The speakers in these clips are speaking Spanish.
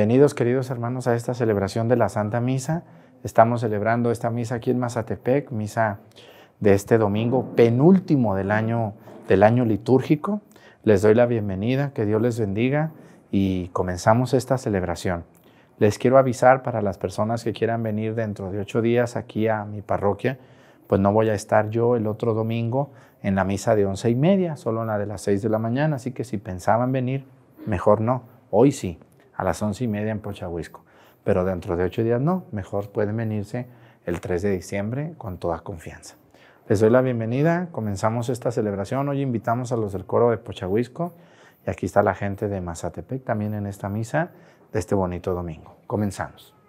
Bienvenidos queridos hermanos a esta celebración de la Santa Misa. Estamos celebrando esta misa aquí en Mazatepec, misa de este domingo, penúltimo del año, del año litúrgico. Les doy la bienvenida, que Dios les bendiga y comenzamos esta celebración. Les quiero avisar para las personas que quieran venir dentro de ocho días aquí a mi parroquia, pues no voy a estar yo el otro domingo en la misa de once y media, solo en la de las seis de la mañana, así que si pensaban venir, mejor no. Hoy sí, a las once y media en Pochahuisco. Pero dentro de ocho días no, mejor pueden venirse el 3 de diciembre con toda confianza. Les doy la bienvenida, comenzamos esta celebración. Hoy invitamos a los del coro de Pochahuisco y aquí está la gente de Mazatepec también en esta misa de este bonito domingo. Comenzamos.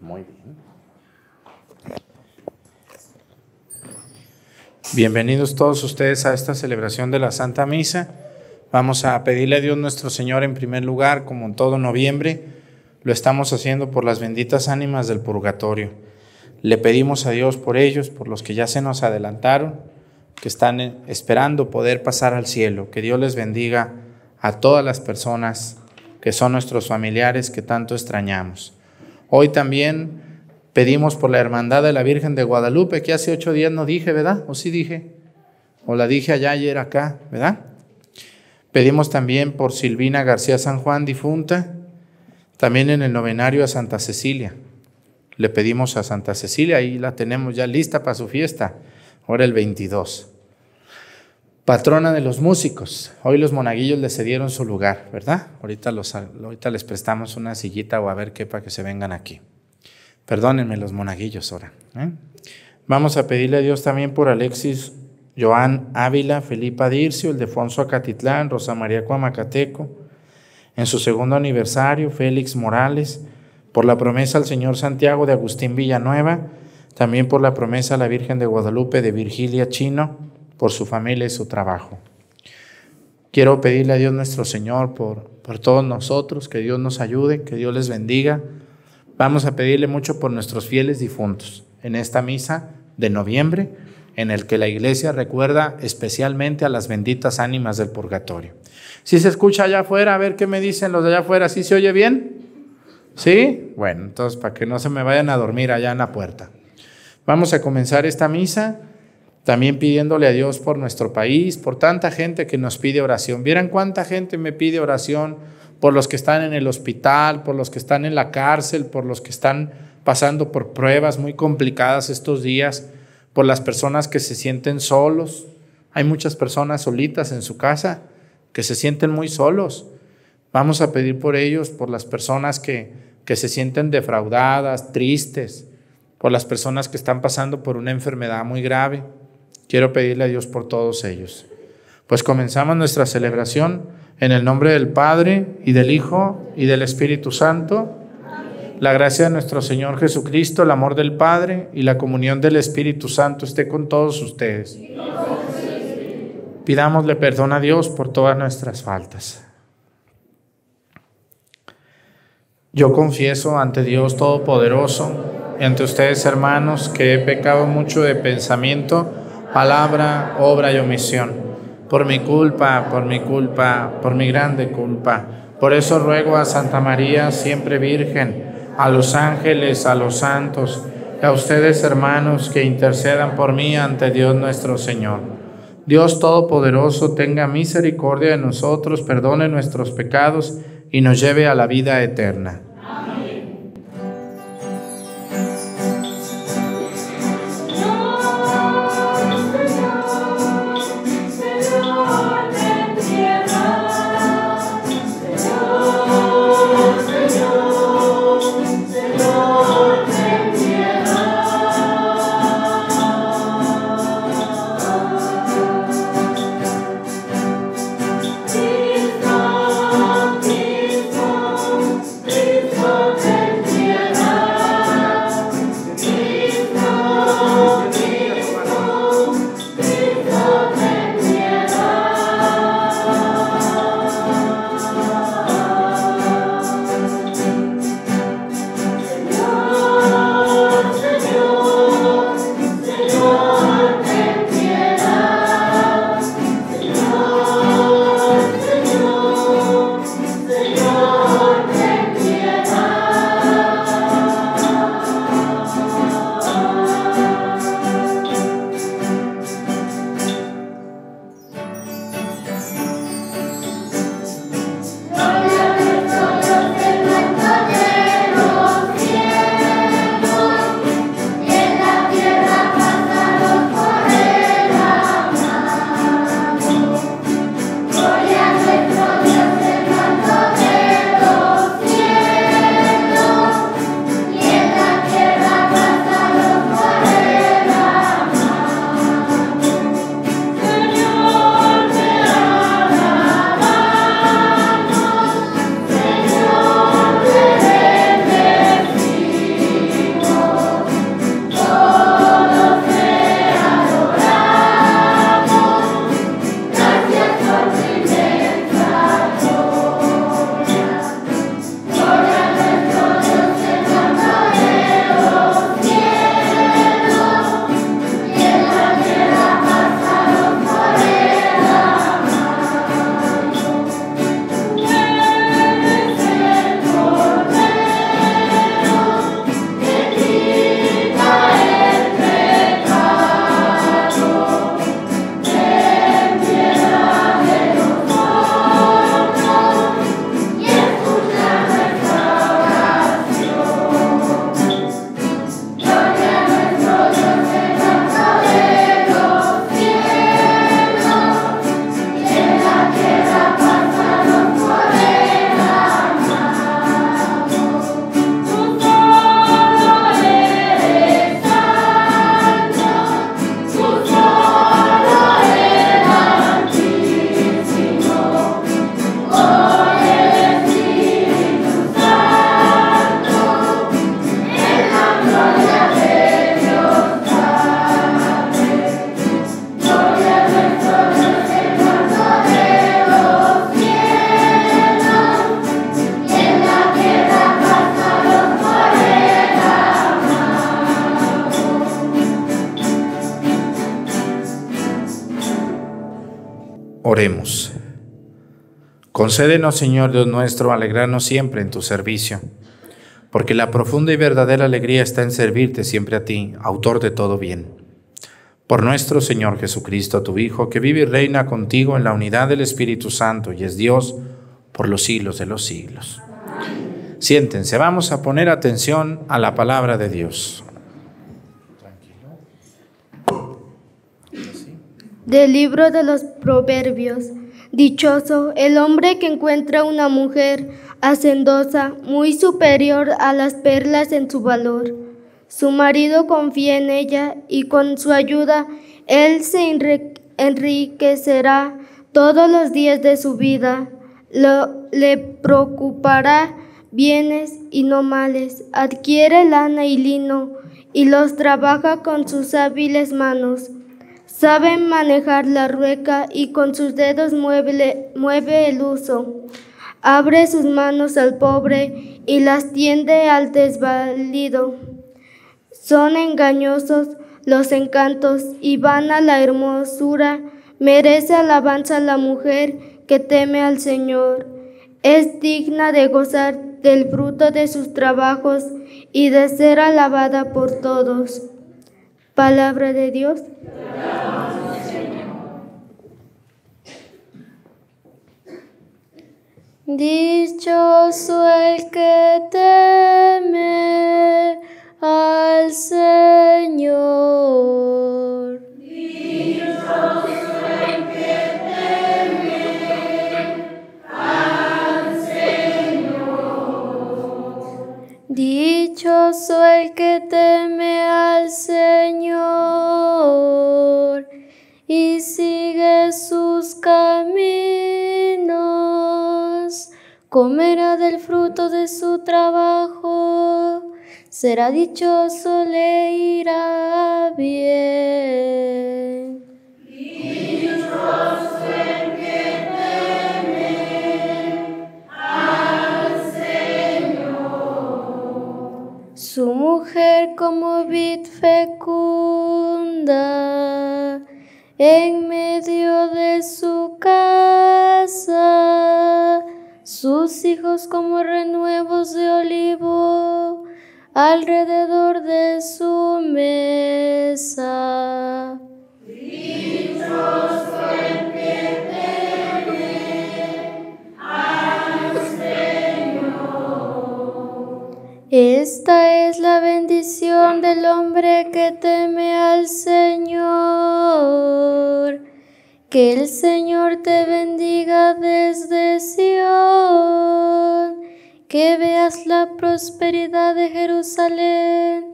Muy bien. Bienvenidos todos ustedes a esta celebración de la Santa Misa. Vamos a pedirle a Dios nuestro Señor en primer lugar, como en todo noviembre, lo estamos haciendo por las benditas ánimas del purgatorio. Le pedimos a Dios por ellos, por los que ya se nos adelantaron, que están esperando poder pasar al cielo. Que Dios les bendiga a todas las personas que son nuestros familiares que tanto extrañamos. Hoy también pedimos por la Hermandad de la Virgen de Guadalupe, que hace ocho días no dije, ¿verdad? ¿O sí dije? ¿O la dije allá ayer acá, ¿verdad? Pedimos también por Silvina García San Juan, difunta, también en el novenario a Santa Cecilia. Le pedimos a Santa Cecilia, ahí la tenemos ya lista para su fiesta, ahora el 22 patrona de los músicos. Hoy los monaguillos le cedieron su lugar, ¿verdad? Ahorita, los, ahorita les prestamos una sillita o a ver qué para que se vengan aquí. Perdónenme los monaguillos ahora. ¿eh? Vamos a pedirle a Dios también por Alexis Joan Ávila, Felipa Dircio, Ildefonso Acatitlán, Rosa María Cuamacateco, en su segundo aniversario, Félix Morales, por la promesa al Señor Santiago de Agustín Villanueva, también por la promesa a la Virgen de Guadalupe de Virgilia Chino, por su familia y su trabajo. Quiero pedirle a Dios nuestro Señor por, por todos nosotros, que Dios nos ayude, que Dios les bendiga. Vamos a pedirle mucho por nuestros fieles difuntos en esta misa de noviembre, en el que la iglesia recuerda especialmente a las benditas ánimas del purgatorio. Si se escucha allá afuera, a ver qué me dicen los de allá afuera, ¿sí se oye bien? ¿Sí? Bueno, entonces para que no se me vayan a dormir allá en la puerta. Vamos a comenzar esta misa también pidiéndole a Dios por nuestro país, por tanta gente que nos pide oración. Vieran cuánta gente me pide oración por los que están en el hospital, por los que están en la cárcel, por los que están pasando por pruebas muy complicadas estos días, por las personas que se sienten solos. Hay muchas personas solitas en su casa que se sienten muy solos. Vamos a pedir por ellos, por las personas que, que se sienten defraudadas, tristes, por las personas que están pasando por una enfermedad muy grave. Quiero pedirle a Dios por todos ellos. Pues comenzamos nuestra celebración en el nombre del Padre y del Hijo y del Espíritu Santo. La gracia de nuestro Señor Jesucristo, el amor del Padre y la comunión del Espíritu Santo esté con todos ustedes. Pidámosle perdón a Dios por todas nuestras faltas. Yo confieso ante Dios Todopoderoso y ante ustedes hermanos que he pecado mucho de pensamiento, palabra, obra y omisión. Por mi culpa, por mi culpa, por mi grande culpa. Por eso ruego a Santa María, siempre Virgen, a los ángeles, a los santos, y a ustedes hermanos que intercedan por mí ante Dios nuestro Señor. Dios Todopoderoso tenga misericordia de nosotros, perdone nuestros pecados y nos lleve a la vida eterna. Concédenos, Señor Dios nuestro, alegrarnos siempre en tu servicio, porque la profunda y verdadera alegría está en servirte siempre a ti, autor de todo bien. Por nuestro Señor Jesucristo, tu Hijo, que vive y reina contigo en la unidad del Espíritu Santo y es Dios por los siglos de los siglos. Siéntense, vamos a poner atención a la palabra de Dios. Del libro de los Proverbios. Dichoso el hombre que encuentra una mujer hacendosa, muy superior a las perlas en su valor. Su marido confía en ella y con su ayuda él se enriquecerá todos los días de su vida. Lo, le preocupará bienes y no males. Adquiere lana y lino y los trabaja con sus hábiles manos. Sabe manejar la rueca y con sus dedos mueve, mueve el uso. Abre sus manos al pobre y las tiende al desvalido. Son engañosos los encantos y vana la hermosura. Merece alabanza la mujer que teme al Señor. Es digna de gozar del fruto de sus trabajos y de ser alabada por todos. Palabra de Dios. Dichoso el que teme al Señor. Dichoso Dichoso el que teme al Señor y sigue sus caminos, comerá del fruto de su trabajo, será dichoso, le irá bien. Dichoso Su mujer como vid fecunda en medio de su casa, sus hijos como renuevos de olivo alrededor de su mesa. Esta es la bendición del hombre que teme al Señor. Que el Señor te bendiga desde Sion. Que veas la prosperidad de Jerusalén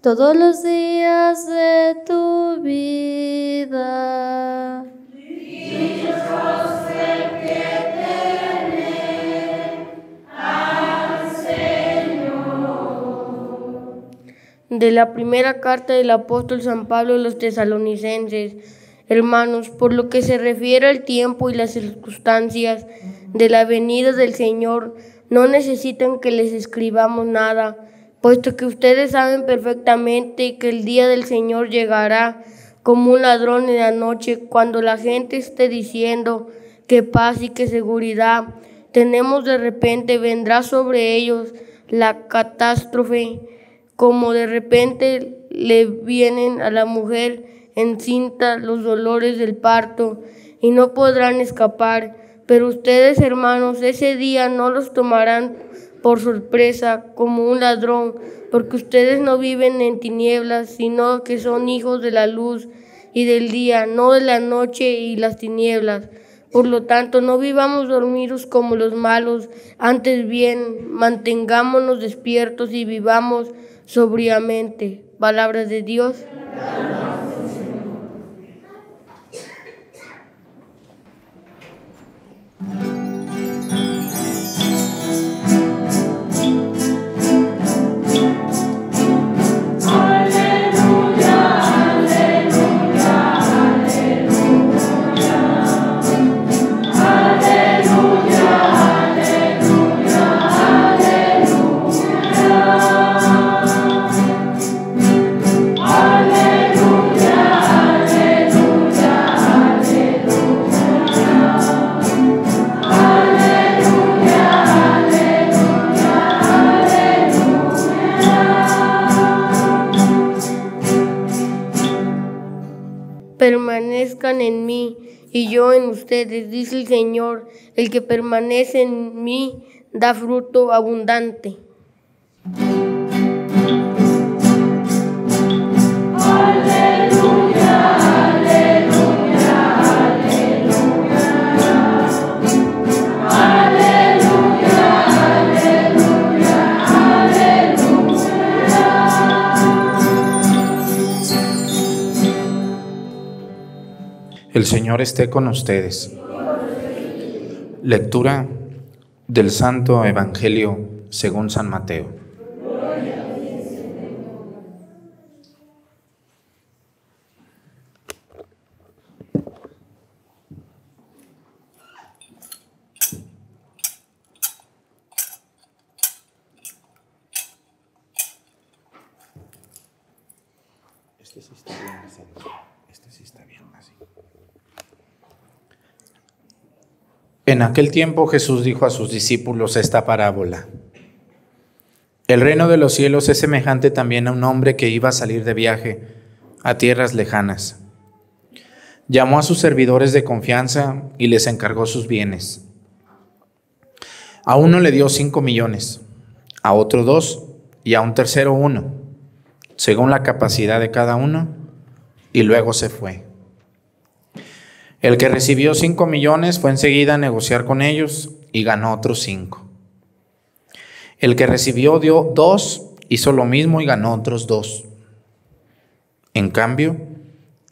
todos los días de tu vida. Dichoso el que teme De la primera carta del apóstol San Pablo a los tesalonicenses. Hermanos, por lo que se refiere al tiempo y las circunstancias de la venida del Señor, no necesitan que les escribamos nada, puesto que ustedes saben perfectamente que el día del Señor llegará como un ladrón en la noche, cuando la gente esté diciendo que paz y que seguridad tenemos de repente, vendrá sobre ellos la catástrofe, como de repente le vienen a la mujer encinta los dolores del parto y no podrán escapar. Pero ustedes, hermanos, ese día no los tomarán por sorpresa como un ladrón, porque ustedes no viven en tinieblas, sino que son hijos de la luz y del día, no de la noche y las tinieblas. Por lo tanto, no vivamos dormidos como los malos, antes bien, mantengámonos despiertos y vivamos sobriamente. Palabras de Dios. permanezcan en mí y yo en ustedes, dice el Señor, el que permanece en mí da fruto abundante. El Señor esté con ustedes. Lectura del Santo Evangelio según San Mateo. Este este sí está bien así. En aquel tiempo Jesús dijo a sus discípulos esta parábola. El reino de los cielos es semejante también a un hombre que iba a salir de viaje a tierras lejanas. Llamó a sus servidores de confianza y les encargó sus bienes. A uno le dio cinco millones, a otro dos y a un tercero uno, según la capacidad de cada uno, y luego se fue. El que recibió cinco millones fue enseguida a negociar con ellos y ganó otros cinco. El que recibió dio dos, hizo lo mismo y ganó otros dos. En cambio,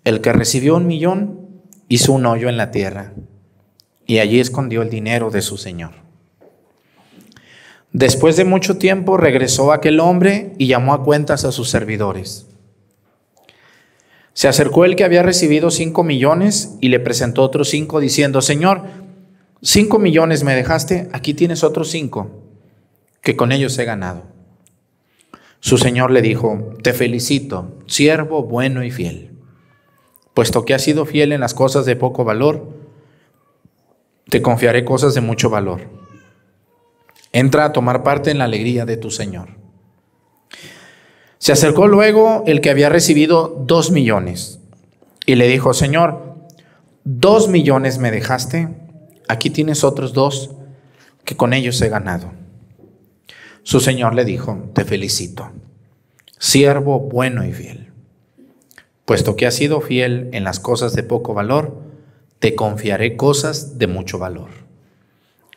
el que recibió un millón hizo un hoyo en la tierra y allí escondió el dinero de su señor. Después de mucho tiempo regresó aquel hombre y llamó a cuentas a sus servidores. Se acercó el que había recibido cinco millones y le presentó otros cinco diciendo, Señor, cinco millones me dejaste, aquí tienes otros cinco, que con ellos he ganado. Su Señor le dijo, te felicito, siervo bueno y fiel, puesto que has sido fiel en las cosas de poco valor, te confiaré cosas de mucho valor. Entra a tomar parte en la alegría de tu Señor. Se acercó luego el que había recibido dos millones y le dijo, Señor, dos millones me dejaste, aquí tienes otros dos que con ellos he ganado. Su Señor le dijo, te felicito, siervo bueno y fiel. Puesto que has sido fiel en las cosas de poco valor, te confiaré cosas de mucho valor.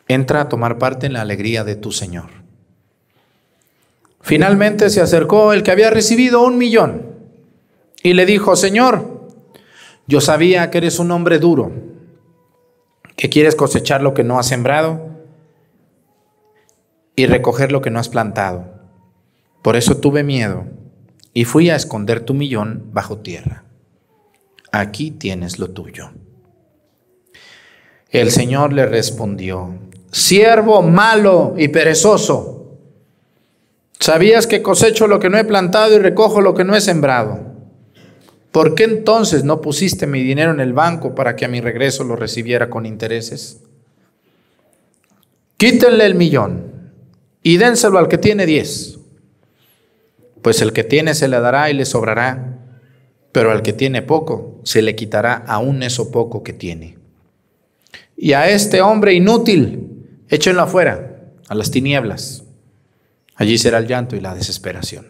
Entra a tomar parte en la alegría de tu Señor. Finalmente se acercó el que había recibido un millón y le dijo, Señor, yo sabía que eres un hombre duro, que quieres cosechar lo que no has sembrado y recoger lo que no has plantado. Por eso tuve miedo y fui a esconder tu millón bajo tierra. Aquí tienes lo tuyo. El Señor le respondió, siervo malo y perezoso. Sabías que cosecho lo que no he plantado y recojo lo que no he sembrado. ¿Por qué entonces no pusiste mi dinero en el banco para que a mi regreso lo recibiera con intereses? Quítenle el millón y dénselo al que tiene diez. Pues el que tiene se le dará y le sobrará, pero al que tiene poco se le quitará aún eso poco que tiene. Y a este hombre inútil, échenlo afuera, a las tinieblas Allí será el llanto y la desesperación.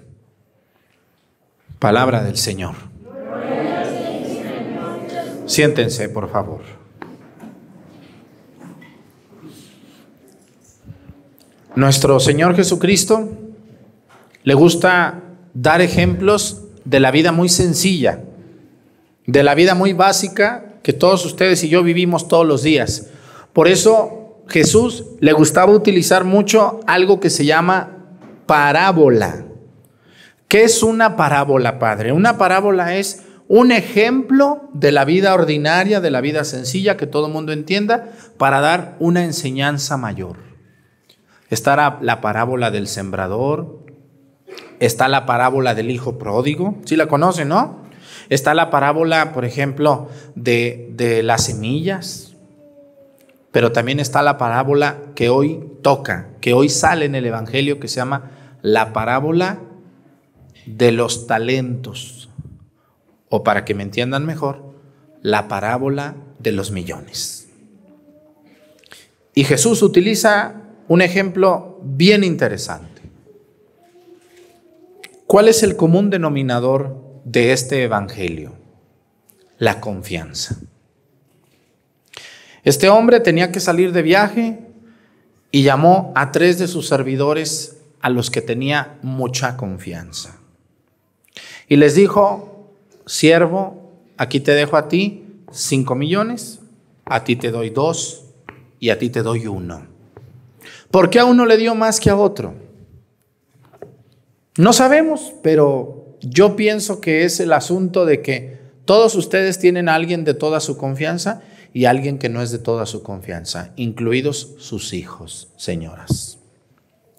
Palabra del Señor. Siéntense, por favor. Nuestro Señor Jesucristo le gusta dar ejemplos de la vida muy sencilla, de la vida muy básica que todos ustedes y yo vivimos todos los días. Por eso Jesús le gustaba utilizar mucho algo que se llama parábola. ¿Qué es una parábola, Padre? Una parábola es un ejemplo de la vida ordinaria, de la vida sencilla, que todo el mundo entienda, para dar una enseñanza mayor. Está la, parábola del sembrador, está la parábola del hijo pródigo, si la conocen, ¿no? Está la parábola, por ejemplo, de, de las semillas, pero también está la parábola que hoy toca, que hoy sale en el Evangelio, que se llama la parábola de los talentos, o para que me entiendan mejor, la parábola de los millones. Y Jesús utiliza un ejemplo bien interesante. ¿Cuál es el común denominador de este Evangelio? La confianza. Este hombre tenía que salir de viaje y llamó a tres de sus servidores a los que tenía mucha confianza. Y les dijo, siervo, aquí te dejo a ti cinco millones, a ti te doy dos y a ti te doy uno. ¿Por qué a uno le dio más que a otro? No sabemos, pero yo pienso que es el asunto de que todos ustedes tienen a alguien de toda su confianza y alguien que no es de toda su confianza, incluidos sus hijos, señoras.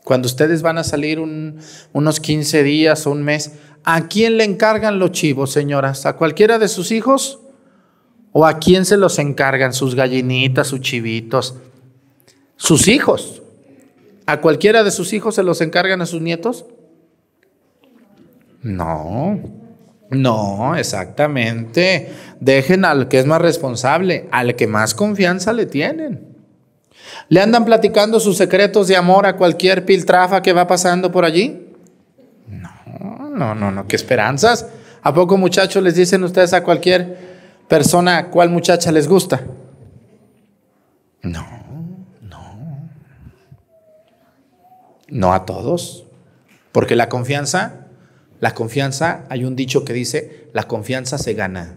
Cuando ustedes van a salir unos 15 días o un mes, ¿a quién le encargan los chivos, señoras? ¿A cualquiera de sus hijos? ¿O a quién se los encargan? Sus gallinitas, sus chivitos, sus hijos. ¿A cualquiera de sus hijos se los encargan a sus nietos? No, no, exactamente. Dejen al que es más responsable, al que más confianza le tienen. ¿Le andan platicando sus secretos de amor a cualquier piltrafa que va pasando por allí? No, no, no, no, qué esperanzas. ¿A poco muchachos les dicen ustedes a cualquier persona cuál muchacha les gusta? No. No a todos. Porque la confianza, la confianza, hay un dicho que dice, la confianza se gana.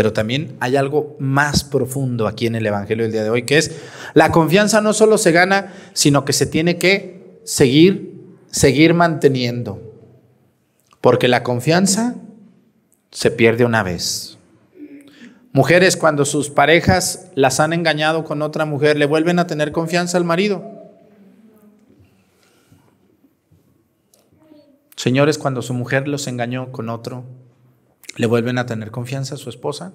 Pero también hay algo más profundo aquí en el Evangelio del día de hoy, que es, la confianza no solo se gana, sino que se tiene que seguir, seguir manteniendo. Porque la confianza se pierde una vez. Mujeres, cuando sus parejas las han engañado con otra mujer, ¿le vuelven a tener confianza al marido? Señores, cuando su mujer los engañó con otro, ¿le vuelven a tener confianza a su esposa?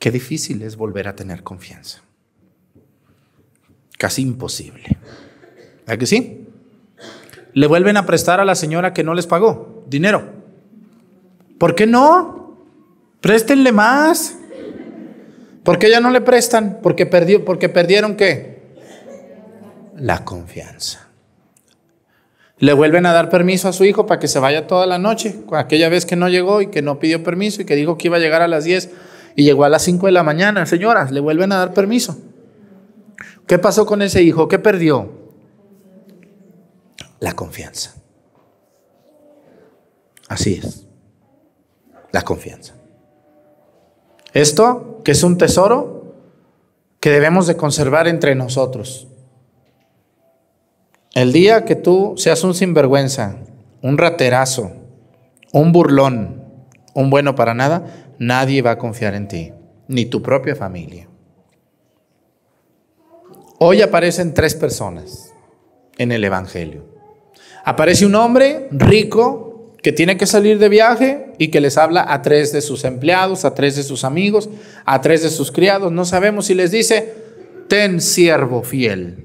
Qué difícil es volver a tener confianza. Casi imposible. ¿A que sí? Le vuelven a prestar a la señora que no les pagó dinero. ¿Por qué no? Préstenle más. ¿Por qué ya no le prestan? Porque, perdió, porque perdieron qué? La confianza. Le vuelven a dar permiso a su hijo para que se vaya toda la noche, aquella vez que no llegó y que no pidió permiso y que dijo que iba a llegar a las 10 y llegó a las 5 de la mañana. Señoras, le vuelven a dar permiso. ¿Qué pasó con ese hijo? ¿Qué perdió? La confianza. Así es. La confianza. Esto, que es un tesoro que debemos de conservar entre nosotros. El día que tú seas un sinvergüenza, un raterazo, un burlón, un bueno para nada, nadie va a confiar en ti, ni tu propia familia. Hoy aparecen tres personas en el Evangelio. Aparece un hombre rico que tiene que salir de viaje y que les habla a tres de sus empleados, a tres de sus amigos, a tres de sus criados. No sabemos si les dice, ten siervo fiel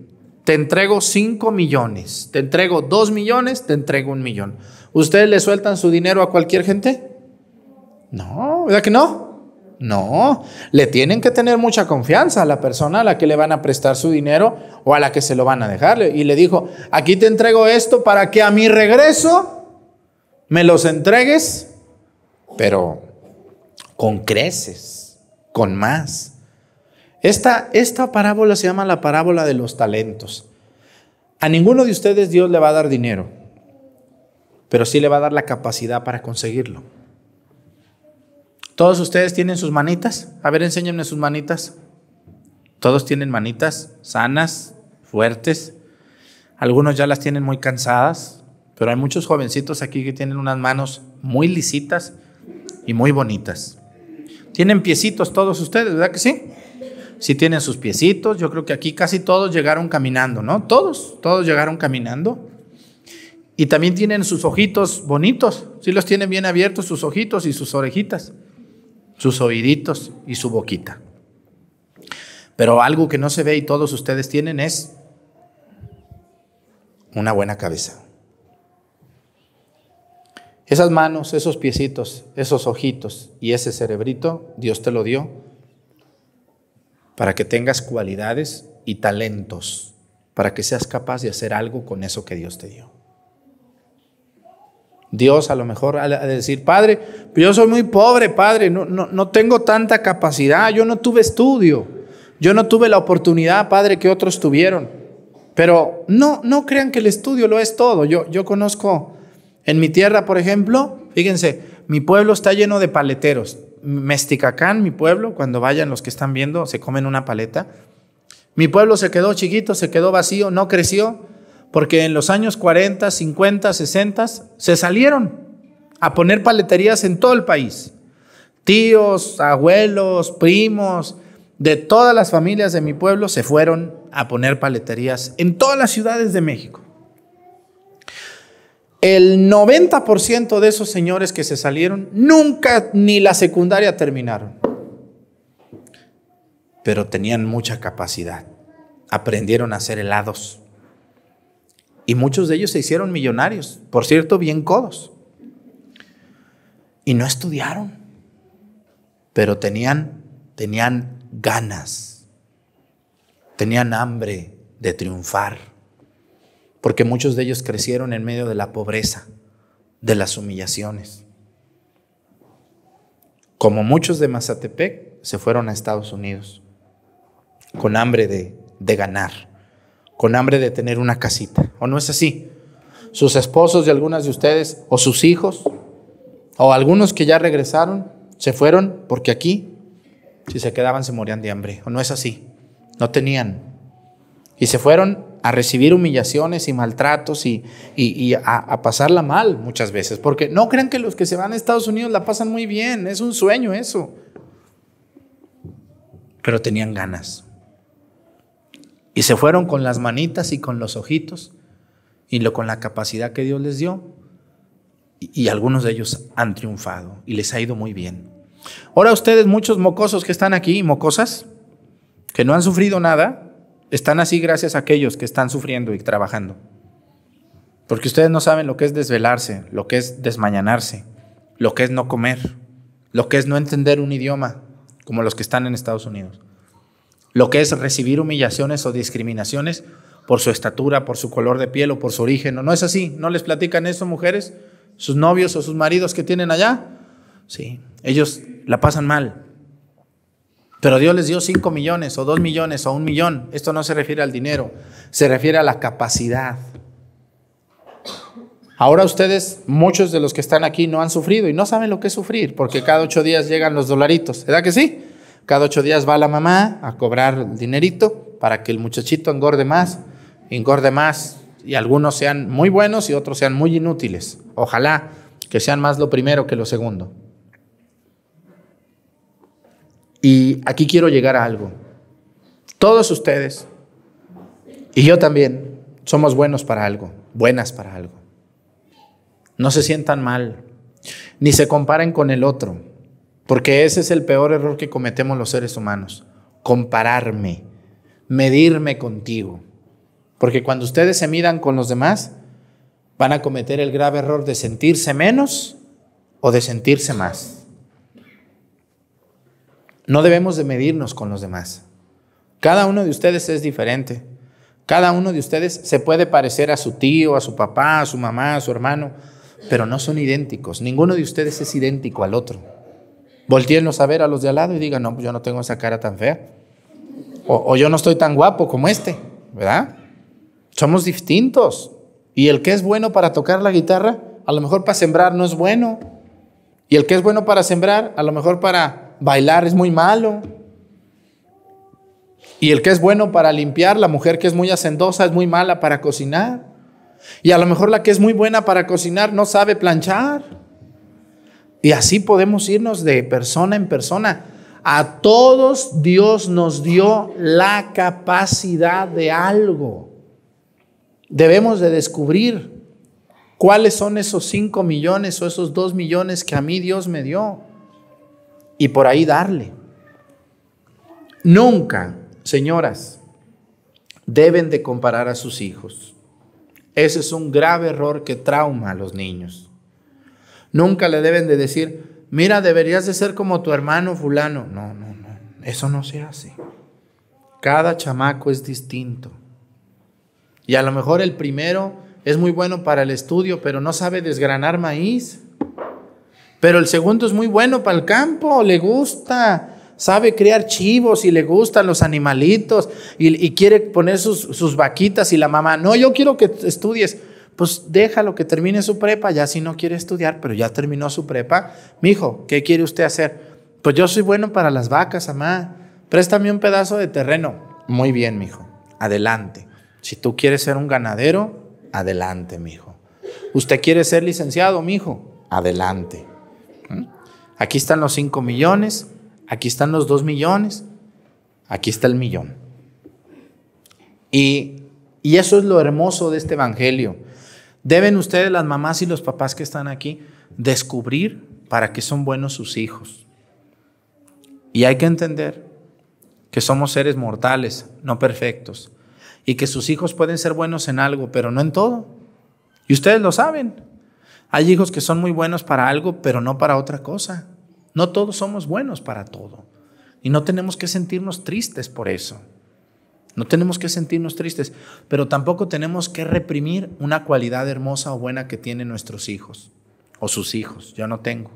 te entrego 5 millones, te entrego 2 millones, te entrego un millón. ¿Ustedes le sueltan su dinero a cualquier gente? No, ¿verdad que no? No, le tienen que tener mucha confianza a la persona a la que le van a prestar su dinero o a la que se lo van a dejarle. Y le dijo, aquí te entrego esto para que a mi regreso me los entregues, pero con creces, con más. Esta, esta parábola se llama la parábola de los talentos. A ninguno de ustedes Dios le va a dar dinero, pero sí le va a dar la capacidad para conseguirlo. ¿Todos ustedes tienen sus manitas? A ver, enséñenme sus manitas. Todos tienen manitas sanas, fuertes. Algunos ya las tienen muy cansadas, pero hay muchos jovencitos aquí que tienen unas manos muy lisitas y muy bonitas. Tienen piecitos todos ustedes, ¿verdad que sí? Si tienen sus piecitos. Yo creo que aquí casi todos llegaron caminando, ¿no? Todos, todos llegaron caminando. Y también tienen sus ojitos bonitos, sí los tienen bien abiertos sus ojitos y sus orejitas, sus oíditos y su boquita. Pero algo que no se ve y todos ustedes tienen es una buena cabeza. Esas manos, esos piecitos, esos ojitos y ese cerebrito, Dios te lo dio para que tengas cualidades y talentos, para que seas capaz de hacer algo con eso que Dios te dio. Dios a lo mejor a decir, Padre, yo soy muy pobre, Padre, no, no, no tengo tanta capacidad, yo no tuve estudio, yo no tuve la oportunidad, Padre, que otros tuvieron. Pero no, no crean que el estudio lo es todo. Yo, yo conozco en mi tierra, por ejemplo, fíjense, mi pueblo está lleno de paleteros. Mesticacán, mi pueblo, cuando vayan los que están viendo, se comen una paleta. Mi pueblo se quedó chiquito, se quedó vacío, no creció, porque en los años 40, 50, 60 se salieron a poner paleterías en todo el país. Tíos, abuelos, primos, de todas las familias de mi pueblo se fueron a poner paleterías en todas las ciudades de México. El 90% de esos señores que se salieron nunca ni la secundaria terminaron, pero tenían mucha capacidad. Aprendieron a hacer helados. Y muchos de ellos se hicieron millonarios, por cierto, bien codos. Y no estudiaron, pero tenían, tenían ganas, tenían hambre de triunfar, porque muchos de ellos crecieron en medio de la pobreza, de las humillaciones. Como muchos de Mazatepec, se fueron a Estados Unidos con hambre de, de ganar, con hambre de tener una casita. ¿O no es así? Sus esposos de algunas de ustedes, o sus hijos, o algunos que ya regresaron, se fueron porque aquí si se quedaban se morían de hambre. ¿O no es así? No tenían. Y se fueron a recibir humillaciones y maltratos y, a, a, pasarla mal muchas veces. Porque no crean que los que se van a Estados Unidos la pasan muy bien. Es un sueño eso. Pero tenían ganas. Y se fueron con las manitas y con los ojitos y lo, con la capacidad que Dios les dio. y algunos de ellos han triunfado y les ha ido muy bien. Ahora ustedes, muchos mocosos que están aquí, mocosas, que no han sufrido nada, están así gracias a aquellos que están sufriendo y trabajando. Porque ustedes no saben lo que es desvelarse, lo que es desmañanarse, lo que es no comer, lo que es no entender un idioma, como los que están en Estados Unidos, lo que es recibir humillaciones o discriminaciones por su estatura, por su color de piel o por su origen. ¿No, no es así? ¿No les platican eso mujeres? ¿Sus novios o sus maridos que tienen allá? Sí, ellos la pasan mal. Pero Dios les dio 5 millones o 2 millones o un millón. Esto no se refiere al dinero, se refiere a la capacidad. Ahora ustedes, muchos de los que están aquí no han sufrido y no saben lo que es sufrir, porque cada ocho días llegan los dolaritos, ¿verdad que sí? Cada ocho días va la mamá a cobrar dinerito para que el muchachito engorde más, engorde más, y algunos sean muy buenos y otros sean muy inútiles. Ojalá que sean más lo primero que lo segundo. Y aquí quiero llegar a algo. Todos ustedes y yo también somos buenos para algo, buenas para algo. No se sientan mal, ni se comparen con el otro, porque ese es el peor error que cometemos los seres humanos, compararme, medirme contigo. Porque cuando ustedes se midan con los demás, van a cometer el grave error de sentirse menos o de sentirse más. No debemos de medirnos con los demás. Cada uno de ustedes es diferente. Cada uno de ustedes se puede parecer a su tío, a su papá, a su mamá, a su hermano, pero no son idénticos. Ninguno de ustedes es idéntico al otro. Volteenlos a ver a los de al lado y digan, no, pues yo no tengo esa cara tan fea. O, o yo no estoy tan guapo como este, ¿verdad? Somos distintos. Y el que es bueno para tocar la guitarra, a lo mejor para sembrar no es bueno. Y el que es bueno para sembrar, a lo mejor para bailar es muy malo. Y el que es bueno para limpiar, la mujer que es muy hacendosa es muy mala para cocinar. Y a lo mejor la que es muy buena para cocinar no sabe planchar. Y así podemos irnos de persona en persona. A todos Dios nos dio la capacidad de algo. Debemos de descubrir cuáles son esos cinco millones o esos dos millones que a mí Dios me dio y por ahí darle. Nunca, señoras, deben de comparar a sus hijos. Ese es un grave error que trauma a los niños. Nunca le deben de decir, mira, deberías de ser como tu hermano fulano. No, no, no, eso no se hace. Cada chamaco es distinto. Y a lo mejor el primero es muy bueno para el estudio, pero no sabe desgranar maíz. Pero el segundo es muy bueno para el campo, le gusta, sabe criar chivos y le gustan los animalitos y, quiere poner sus, sus, vaquitas y la mamá, no, yo quiero que estudies. Pues déjalo que termine su prepa, ya si no quiere estudiar, pero ya terminó su prepa. Mi hijo, ¿qué quiere usted hacer? Pues yo soy bueno para las vacas, mamá. Préstame un pedazo de terreno. Muy bien, mi hijo. Adelante. Si tú quieres ser un ganadero, adelante, mi hijo. ¿Usted quiere ser licenciado, mi hijo? Adelante. Aquí están los 5 millones, aquí están los 2 millones, aquí está el millón. Y, y eso es lo hermoso de este Evangelio. Deben ustedes, las mamás y los papás que están aquí, descubrir para qué son buenos sus hijos. Y hay que entender que somos seres mortales, no perfectos, y que sus hijos pueden ser buenos en algo, pero no en todo. Y ustedes lo saben. Hay hijos que son muy buenos para algo, pero no para otra cosa. No todos somos buenos para todo. Y no tenemos que sentirnos tristes por eso. No tenemos que sentirnos tristes, pero tampoco tenemos que reprimir una cualidad hermosa o buena que tienen nuestros hijos o sus hijos. Yo no tengo,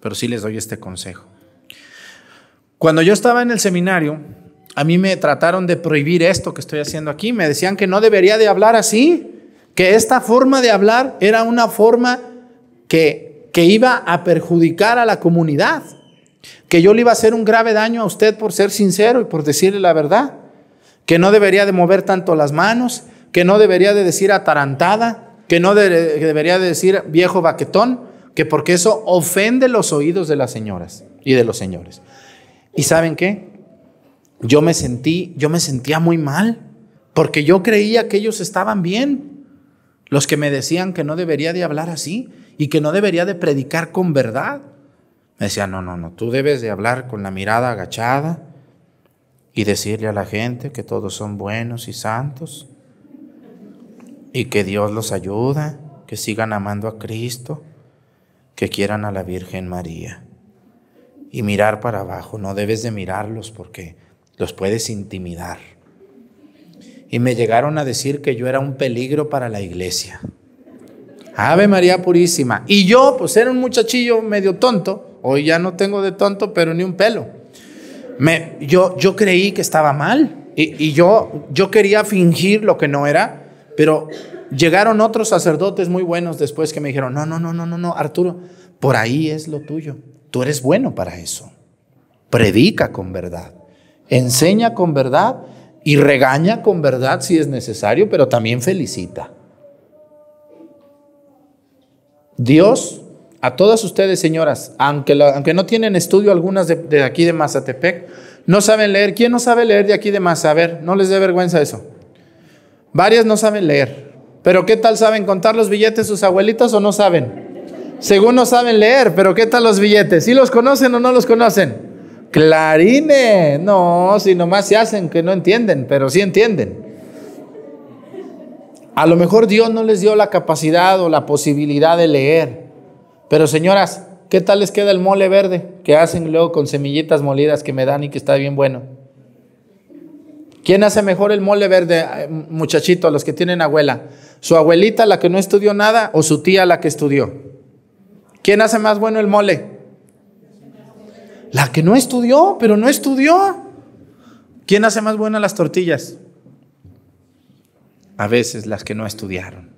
pero sí les doy este consejo. Cuando yo estaba en el seminario, a mí me trataron de prohibir esto que estoy haciendo aquí. Me decían que no debería de hablar así, que esta forma de hablar era una forma que, que iba a perjudicar a la comunidad, que yo le iba a hacer un grave daño a usted por ser sincero y por decirle la verdad, que no debería de mover tanto las manos, que no debería de decir atarantada, que no debería de decir viejo baquetón, que porque eso ofende los oídos de las señoras y de los señores. ¿Y saben qué? yo me sentí, yo me sentía muy mal, porque yo creía que ellos estaban bien. Los que me decían que no debería de hablar así y que no debería de predicar con verdad. Me decían, no, no, no, tú debes de hablar con la mirada agachada y decirle a la gente que todos son buenos y santos y que Dios los ayuda, que sigan amando a Cristo, que quieran a la Virgen María. Y mirar para abajo, no debes de mirarlos porque los puedes intimidar. Y me llegaron a decir que yo era un peligro para la iglesia. Ave María Purísima. Y yo, pues era un muchachillo medio tonto. Hoy ya no tengo de tonto, pero ni un pelo. Me, yo, yo creí que estaba mal. Y, y yo, yo quería fingir lo que no era. Pero llegaron otros sacerdotes muy buenos después que me dijeron, no, no, no, no, no, no, Arturo, por ahí es lo tuyo. Tú eres bueno para eso. Predica con verdad enseña con verdad y regaña con verdad si es necesario, pero también felicita. Dios, a todas ustedes, señoras, aunque, aunque no tienen estudio algunas de, aquí de Mazatepec, no saben leer. ¿Quién no sabe leer de aquí de Maza? A ver, no les dé vergüenza eso. Varias no saben leer. Pero ¿qué tal saben contar los billetes sus abuelitos o no saben? Según no saben leer, pero ¿qué tal los billetes? ¿Sí los conocen o no los conocen? Clarine, no, si nomás se hacen que no entienden, pero sí entienden. A lo mejor Dios no les dio la capacidad o la posibilidad de leer. Pero señoras, ¿qué tal les queda el mole verde que hacen luego con semillitas molidas que me dan y que está bien bueno? ¿Quién hace mejor el mole verde, muchachito, los que tienen abuela? ¿Su abuelita, la que no estudió nada, o su tía, la que estudió? ¿Quién hace más bueno el mole? La que no estudió, pero no estudió. ¿Quién hace más buenas las tortillas? A veces las que no estudiaron.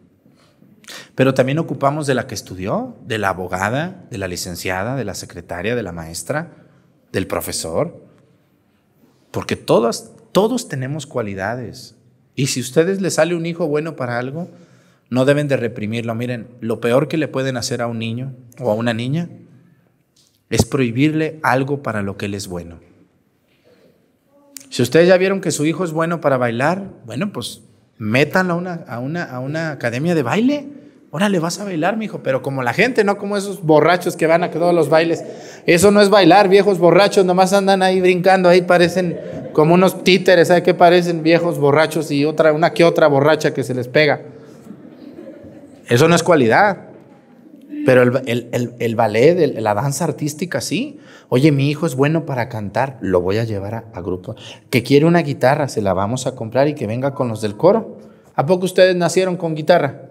Pero también ocupamos de la que estudió, de la abogada, de la licenciada, de la secretaria, de la maestra, del profesor. Porque todas, todos tenemos cualidades. Y si a ustedes les sale un hijo bueno para algo, no deben de reprimirlo. Miren, lo peor que le pueden hacer a un niño o a una niña es prohibirle algo para lo que él es bueno. Si ustedes ya vieron que su hijo es bueno para bailar, bueno, pues métanlo a una, a una, a una academia de baile. Ahora le vas a bailar, mi hijo, pero como la gente, no como esos borrachos que van a todos los bailes. Eso no es bailar, viejos borrachos, nomás andan ahí brincando, ahí parecen como unos títeres, ¿sabe qué parecen? Viejos borrachos y otra, una que otra borracha que se les pega. Eso no es cualidad. Pero el, ballet, la danza artística, sí. Oye, mi hijo es bueno para cantar, lo voy a llevar a, a, grupo. Que quiere una guitarra, se la vamos a comprar y que venga con los del coro. ¿A poco ustedes nacieron con guitarra?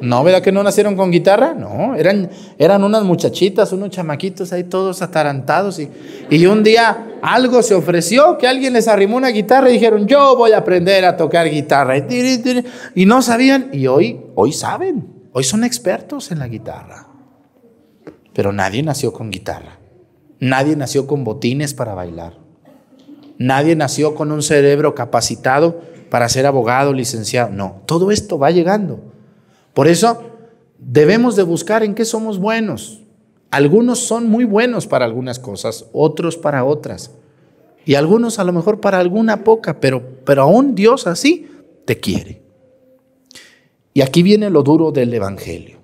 No, ¿verdad que no nacieron con guitarra? No, eran, eran unas muchachitas, unos chamaquitos ahí todos atarantados. Y, y un día algo se ofreció, que alguien les arrimó una guitarra y dijeron, yo voy a aprender a tocar guitarra. Y no sabían, y hoy, hoy saben, hoy son expertos en la guitarra. Pero nadie nació con guitarra. Nadie nació con botines para bailar. Nadie nació con un cerebro capacitado para ser abogado, licenciado. No, todo esto va llegando. Por eso debemos de buscar en qué somos buenos. Algunos son muy buenos para algunas cosas, otros para otras. Y algunos a lo mejor para alguna poca, pero, pero aún Dios así te quiere. Y aquí viene lo duro del Evangelio.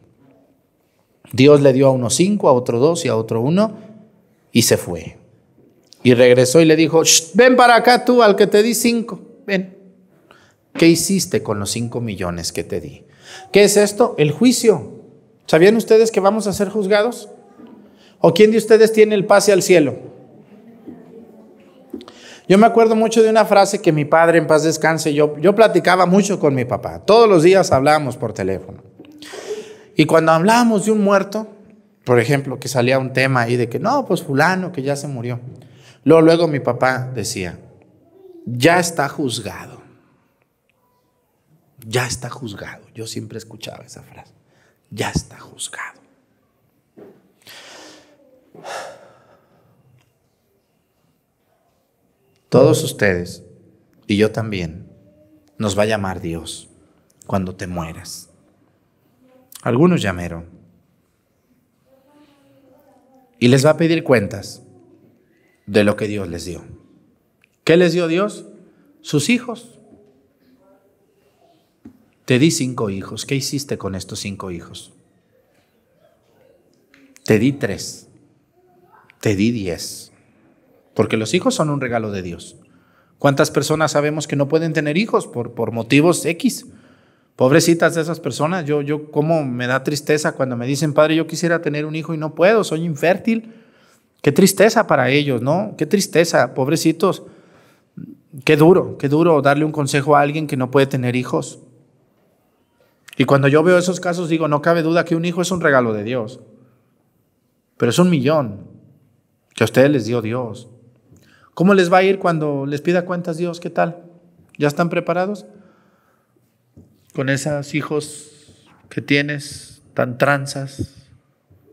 Dios le dio a uno cinco, a otro dos y a otro uno y se fue. Y regresó y le dijo, ven para acá tú al que te di cinco, ven. ¿Qué hiciste con los cinco millones que te di? ¿Qué es esto? El juicio. ¿Sabían ustedes que vamos a ser juzgados? ¿O quién de ustedes tiene el pase al cielo? Yo me acuerdo mucho de una frase que mi padre en paz descanse, yo, yo platicaba mucho con mi papá, todos los días hablábamos por teléfono. Y cuando hablábamos de un muerto, por ejemplo, que salía un tema ahí de que no, pues fulano, que ya se murió. Luego, luego mi papá decía, ya está juzgado ya está juzgado. Yo siempre escuchaba esa frase, ya está juzgado. Todos ustedes, y yo también, nos va a llamar Dios cuando te mueras. Algunos llamaron. Y les va a pedir cuentas de lo que Dios les dio. ¿Qué les dio Dios? Sus hijos. Te di cinco hijos. ¿Qué hiciste con estos cinco hijos? Te di tres. Te di diez. Porque los hijos son un regalo de Dios. ¿Cuántas personas sabemos que no pueden tener hijos por, por motivos X? Pobrecitas de esas personas. Yo, yo, cómo me da tristeza cuando me dicen, padre, yo quisiera tener un hijo y no puedo, soy infértil. Qué tristeza para ellos, ¿no? Qué tristeza, pobrecitos. Qué duro, qué duro darle un consejo a alguien que no puede tener hijos. Y cuando yo veo esos casos digo, no cabe duda que un hijo es un regalo de Dios. Pero es un millón que a ustedes les dio Dios. ¿Cómo les va a ir cuando les pida cuentas Dios? ¿Qué tal? ¿Ya están preparados? Con esos hijos que tienes tan tranzas,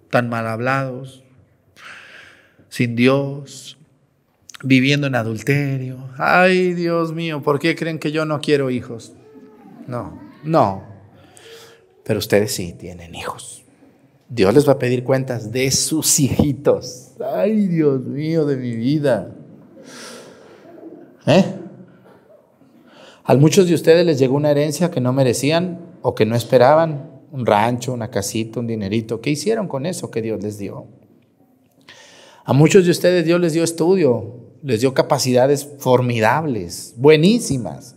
tan mal hablados, sin Dios, viviendo en adulterio. Ay, Dios mío, ¿por qué creen que yo no quiero hijos? No, no, pero ustedes sí tienen hijos. Dios les va a pedir cuentas de sus hijitos. Ay, Dios mío de mi vida. ¿Eh? A muchos de ustedes les llegó una herencia que no merecían o que no esperaban. Un rancho, una casita, un dinerito. ¿Qué hicieron con eso que Dios les dio? A muchos de ustedes Dios les dio estudio, les dio capacidades formidables, buenísimas.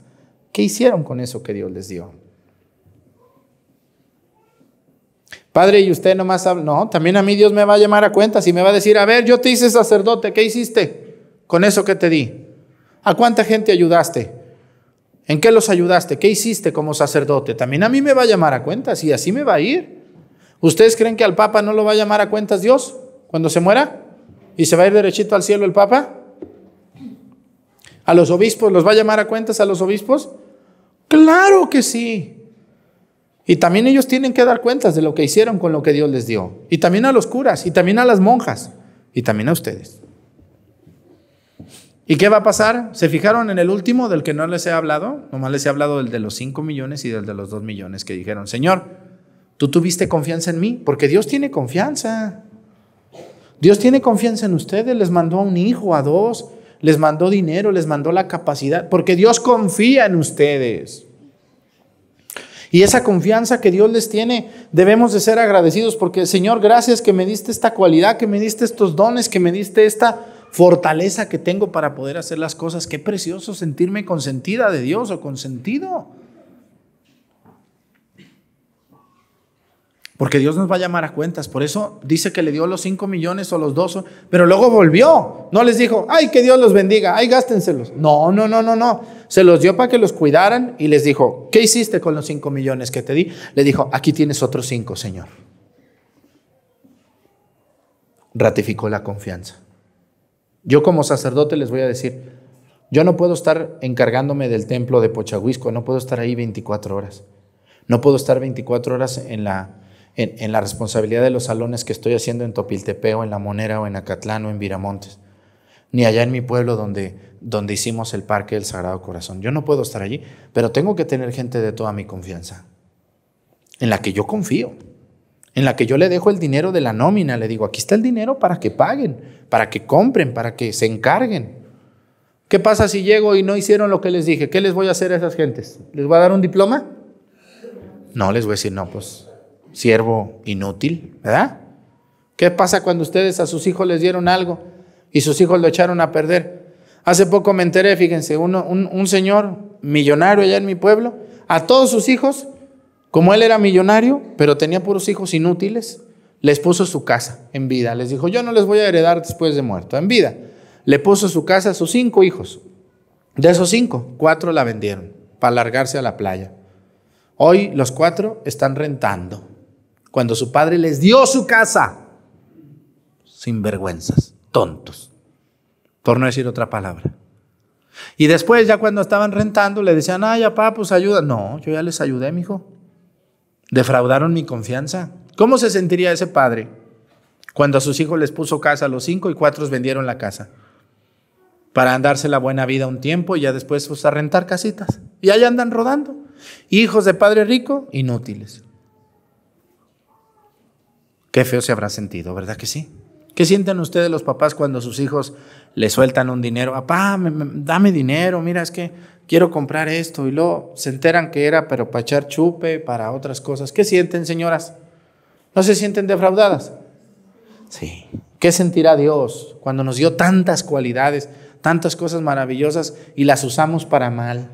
¿Qué hicieron con eso que Dios les dio? Padre, y usted nomás habla. No, también a mí Dios me va a llamar a cuentas y me va a decir, a ver, yo te hice sacerdote, ¿qué hiciste con eso que te di? ¿A cuánta gente ayudaste? ¿En qué los ayudaste? ¿Qué hiciste como sacerdote? También a mí me va a llamar a cuentas y así me va a ir. ¿Ustedes creen que al Papa no lo va a llamar a cuentas Dios cuando se muera? ¿Y se va a ir derechito al cielo el Papa? ¿A los obispos los va a llamar a cuentas a los obispos? Claro que sí. Y también ellos tienen que dar cuentas de lo que hicieron con lo que Dios les dio. Y también a los curas, y también a las monjas, y también a ustedes. ¿Y qué va a pasar? ¿Se fijaron en el último del que no les he hablado? Nomás les he hablado del de los 5 millones y del de los 2 millones que dijeron, Señor, tú tuviste confianza en mí, porque Dios tiene confianza. Dios tiene confianza en ustedes, les mandó a un hijo, a dos, les mandó dinero, les mandó la capacidad, porque Dios confía en ustedes. Y esa confianza que Dios les tiene, debemos de ser agradecidos porque, Señor, gracias que me diste esta cualidad, que me diste estos dones, que me diste esta fortaleza que tengo para poder hacer las cosas. Qué precioso sentirme consentida de Dios o consentido. Porque Dios nos va a llamar a cuentas. Por eso dice que le dio los 5 millones o los 2, pero luego volvió. No les dijo, ay, que Dios los bendiga, ay, gástenselos. No, no, no, no, no. Se los dio para que los cuidaran y les dijo, ¿qué hiciste con los 5 millones que te di? Le dijo, aquí tienes otros 5, Señor. Ratificó la confianza. Yo como sacerdote les voy a decir, yo no puedo estar encargándome del templo de Pochahuisco, no puedo estar ahí 24 horas. No puedo estar 24 horas en la en, la responsabilidad de los salones que estoy haciendo en Topiltepeo, en La Monera o en Acatlán o en Viramontes, ni allá en mi pueblo donde, donde hicimos el Parque del Sagrado Corazón. Yo no puedo estar allí, pero tengo que tener gente de toda mi confianza, en la que yo confío, en la que yo le dejo el dinero de la nómina, le digo, aquí está el dinero para que paguen, para que compren, para que se encarguen. ¿Qué pasa si llego y no hicieron lo que les dije? ¿Qué les voy a hacer a esas gentes? ¿Les voy a dar un diploma? No, les voy a decir, no, pues siervo inútil, ¿verdad? ¿Qué pasa cuando ustedes a sus hijos les dieron algo y sus hijos lo echaron a perder? Hace poco me enteré, fíjense, un, un señor millonario allá en mi pueblo, a todos sus hijos, como él era millonario, pero tenía puros hijos inútiles, les puso su casa en vida. Les dijo, yo no les voy a heredar después de muerto, en vida. Le puso su casa a sus cinco hijos. De esos cinco, cuatro la vendieron para largarse a la playa. Hoy los cuatro están rentando cuando su padre les dio su casa. Sin vergüenzas, tontos, por no decir otra palabra. Y después, ya cuando estaban rentando, le decían, ay, papá, pues ayuda. No, yo ya les ayudé, mi hijo. Defraudaron mi confianza. ¿Cómo se sentiría ese padre cuando a sus hijos les puso casa a los cinco y cuatro vendieron la casa? Para andarse la buena vida un tiempo y ya después pues, a rentar casitas. Y ahí andan rodando. Hijos de padre rico, inútiles. Qué feo se habrá sentido, ¿verdad que sí? ¿Qué sienten ustedes los papás cuando sus hijos le sueltan un dinero? Papá, dame dinero, mira, es que quiero comprar esto. Y luego se enteran que era, pero para echar chupe, para otras cosas. ¿Qué sienten, señoras? ¿No se sienten defraudadas? Sí. ¿Qué sentirá Dios cuando nos dio tantas cualidades, tantas cosas maravillosas y las usamos para mal?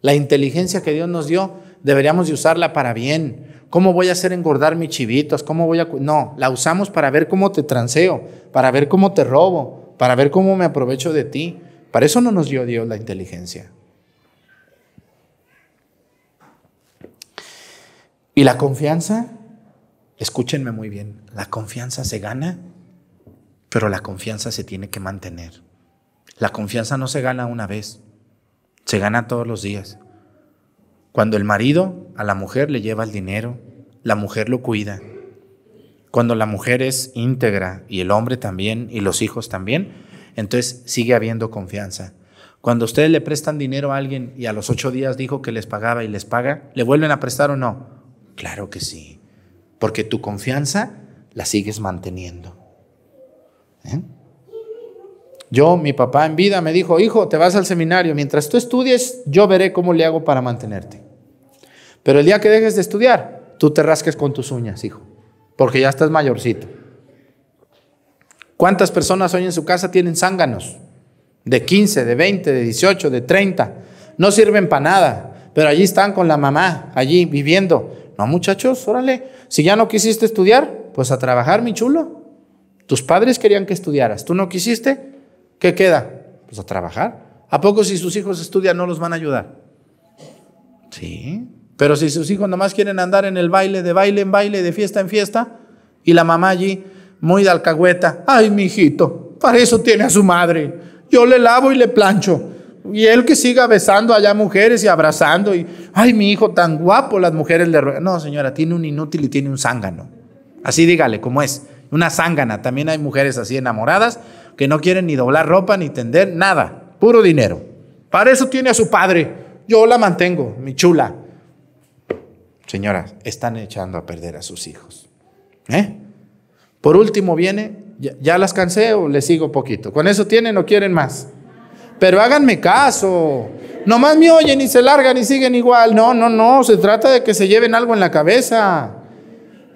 La inteligencia que Dios nos dio deberíamos de usarla para bien. ¿Cómo voy a hacer engordar mis chivitos? ¿Cómo voy a.? No, la usamos para ver cómo te transeo, para ver cómo te robo, para ver cómo me aprovecho de ti. Para eso no nos dio Dios la inteligencia. Y la confianza, escúchenme muy bien, la confianza se gana, pero la confianza se tiene que mantener. La confianza no se gana una vez, se gana todos los días. Cuando el marido a la mujer le lleva el dinero, la mujer lo cuida. Cuando la mujer es íntegra y el hombre también y los hijos también, entonces sigue habiendo confianza. Cuando ustedes le prestan dinero a alguien y a los ocho días dijo que les pagaba y les paga, ¿le vuelven a prestar o no? Claro que sí, porque tu confianza la sigues manteniendo. ¿Eh? Yo, mi papá en vida me dijo, hijo, te vas al seminario, mientras tú estudies, yo veré cómo le hago para mantenerte. Pero el día que dejes de estudiar, tú te rasques con tus uñas, hijo, porque ya estás mayorcito. ¿Cuántas personas hoy en su casa tienen zánganos? De 15, de 20, de 18, de 30. No sirven para nada, pero allí están con la mamá, allí viviendo. No, muchachos, órale, si ya no quisiste estudiar, pues a trabajar, mi chulo. Tus padres querían que estudiaras, tú no quisiste, ¿qué queda? Pues a trabajar. ¿A poco si sus hijos estudian no los van a ayudar? Sí, pero si sus hijos nomás quieren andar en el baile, de baile en baile, de fiesta en fiesta, y la mamá allí, muy de alcahueta, ay, mi hijito, para eso tiene a su madre. Yo le lavo y le plancho. Y él que siga besando allá mujeres y abrazando, y ay, mi hijo tan guapo, las mujeres le ruegan. No, señora, tiene un inútil y tiene un zángano. Así dígale, como es, una zángana. También hay mujeres así enamoradas que no quieren ni doblar ropa ni tender, nada, puro dinero. Para eso tiene a su padre. Yo la mantengo, mi chula. Señoras, están echando a perder a sus hijos. ¿Eh? Por último viene, ya, las cansé o les sigo poquito. Con eso tienen o quieren más. Pero háganme caso. Nomás me oyen y se largan y siguen igual. No, no, no. Se trata de que se lleven algo en la cabeza.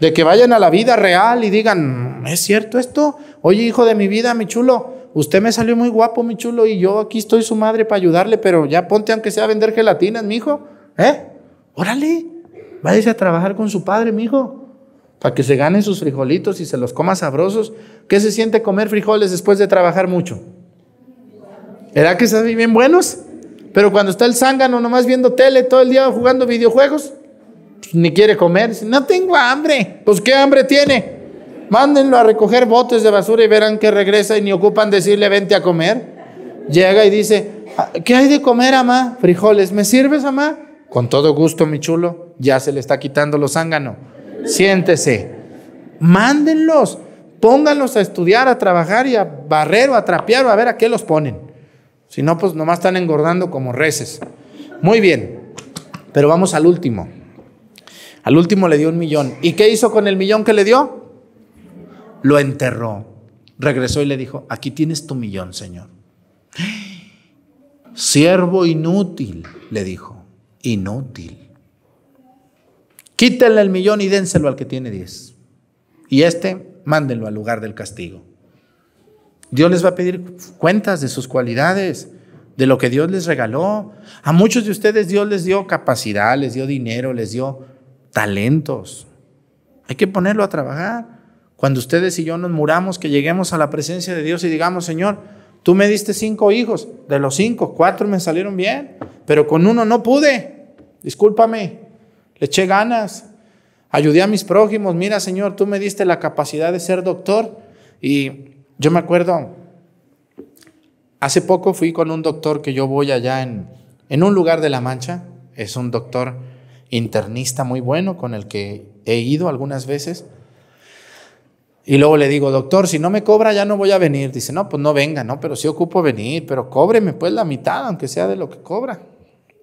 De que vayan a la vida real y digan, ¿es cierto esto? Oye, hijo de mi vida, mi chulo, usted me salió muy guapo, mi chulo, y yo aquí estoy su madre para ayudarle, pero ya ponte aunque sea a vender gelatinas, mi hijo. ¿Eh? Órale. Váyase a trabajar con su padre, mi hijo. para que se gane sus frijolitos y se los coma sabrosos. ¿Qué se siente comer frijoles después de trabajar mucho? ¿Era que saben bien buenos? Pero cuando está el zángano nomás viendo tele todo el día jugando videojuegos, pues ni quiere comer. Dice, no tengo hambre. Pues ¿qué hambre tiene? Mándenlo a recoger botes de basura y verán que regresa y ni ocupan decirle vente a comer. Llega y dice, ah, ¿qué hay de comer, mamá? Frijoles. ¿Me sirves, mamá? Con todo gusto, mi chulo. Ya se le está quitando los zángano. Siéntese. Mándenlos. Pónganlos a estudiar, a trabajar y a barrer o a trapear o a ver a qué los ponen. Si no, pues nomás están engordando como reces. Muy bien. Pero vamos al último. Al último le dio un millón. ¿Y qué hizo con el millón que le dio? Lo enterró. Regresó y le dijo, aquí tienes tu millón, Señor. Siervo inútil, le dijo. Inútil. Quítenle el millón y dénselo al que tiene diez. Y este, mándenlo al lugar del castigo. Dios les va a pedir cuentas de sus cualidades, de lo que Dios les regaló. A muchos de ustedes Dios les dio capacidad, les dio dinero, les dio talentos. Hay que ponerlo a trabajar. Cuando ustedes y yo nos muramos, que lleguemos a la presencia de Dios y digamos, Señor, tú me diste cinco hijos, de los cinco, cuatro me salieron bien, pero con uno no pude. Discúlpame, le eché ganas, ayudé a mis prójimos. Mira, Señor, tú me diste la capacidad de ser doctor y yo me acuerdo, hace poco fui con un doctor que yo voy allá en, en un lugar de La Mancha. Es un doctor internista muy bueno con el que he ido algunas veces. Y luego le digo, doctor, si no me cobra ya no voy a venir. Dice, no, pues no venga, no, pero sí ocupo venir, pero cóbreme pues la mitad, aunque sea de lo que cobra.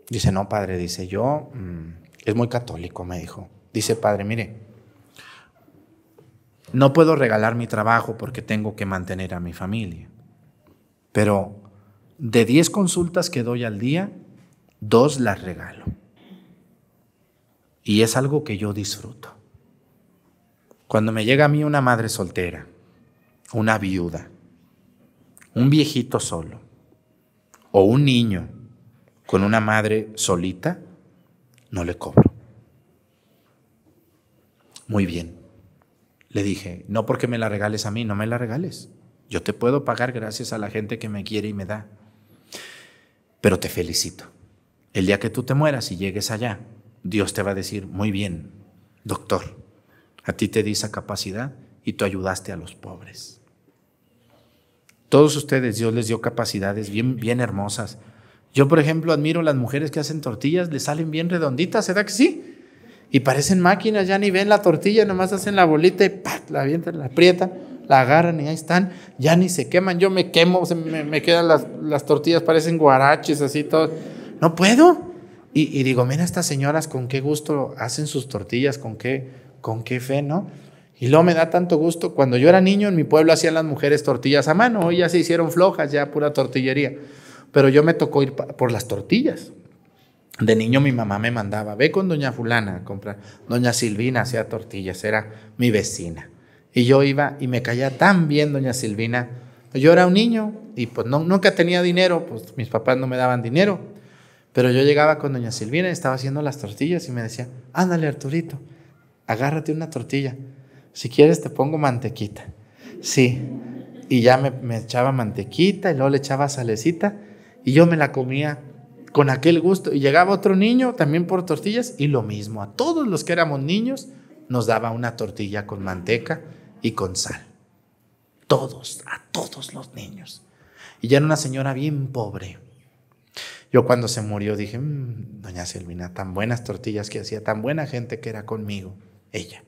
Dice, no, padre, dice, yo, mm, es muy católico, me dijo. Dice, padre, mire, no puedo regalar mi trabajo porque tengo que mantener a mi familia. Pero de 10 consultas que doy al día, dos las regalo. Y es algo que yo disfruto. Cuando me llega a mí una madre soltera, una viuda, un viejito solo o un niño con una madre solita, no le cobro. Muy bien. Le dije, no porque me la regales a mí, no me la regales. Yo te puedo pagar gracias a la gente que me quiere y me da. Pero te felicito. El día que tú te mueras y llegues allá, Dios te va a decir, muy bien, doctor, a ti te di esa capacidad y tú ayudaste a los pobres. Todos ustedes, Dios les dio capacidades bien, bien hermosas. Yo, por ejemplo, admiro las mujeres que hacen tortillas, le salen bien redonditas, ¿será que sí? Y parecen máquinas, ya ni ven la tortilla, nomás hacen la bolita y la avientan, la aprietan, la agarran y ahí están, ya ni se queman. Yo me quemo, me, quedan las, tortillas, parecen guaraches, así todo. No puedo. Y, digo, mira estas señoras con qué gusto hacen sus tortillas, con qué, con qué fe, ¿no? Y luego me da tanto gusto. Cuando yo era niño en mi pueblo hacían las mujeres tortillas a mano, hoy ya se hicieron flojas, ya pura tortillería. Pero yo me tocó ir por las tortillas. De niño mi mamá me mandaba, ve con doña fulana a comprar. Doña Silvina hacía tortillas, era mi vecina. Y yo iba y me caía tan bien doña Silvina. Yo era un niño y pues no, nunca tenía dinero, pues mis papás no me daban dinero. Pero yo llegaba con doña Silvina y estaba haciendo las tortillas y me decía, ándale Arturito, agárrate una tortilla. Si quieres te pongo mantequita. Sí. Y ya me, me echaba mantequita y luego le echaba salecita y yo me la comía con aquel gusto. Y llegaba otro niño también por tortillas y lo mismo. A todos los que éramos niños nos daba una tortilla con manteca y con sal. Todos, a todos los niños. Y ya era una señora bien pobre. Yo cuando se murió dije, mm, doña Silvina, tan buenas tortillas que hacía, tan buena gente que era conmigo, ella.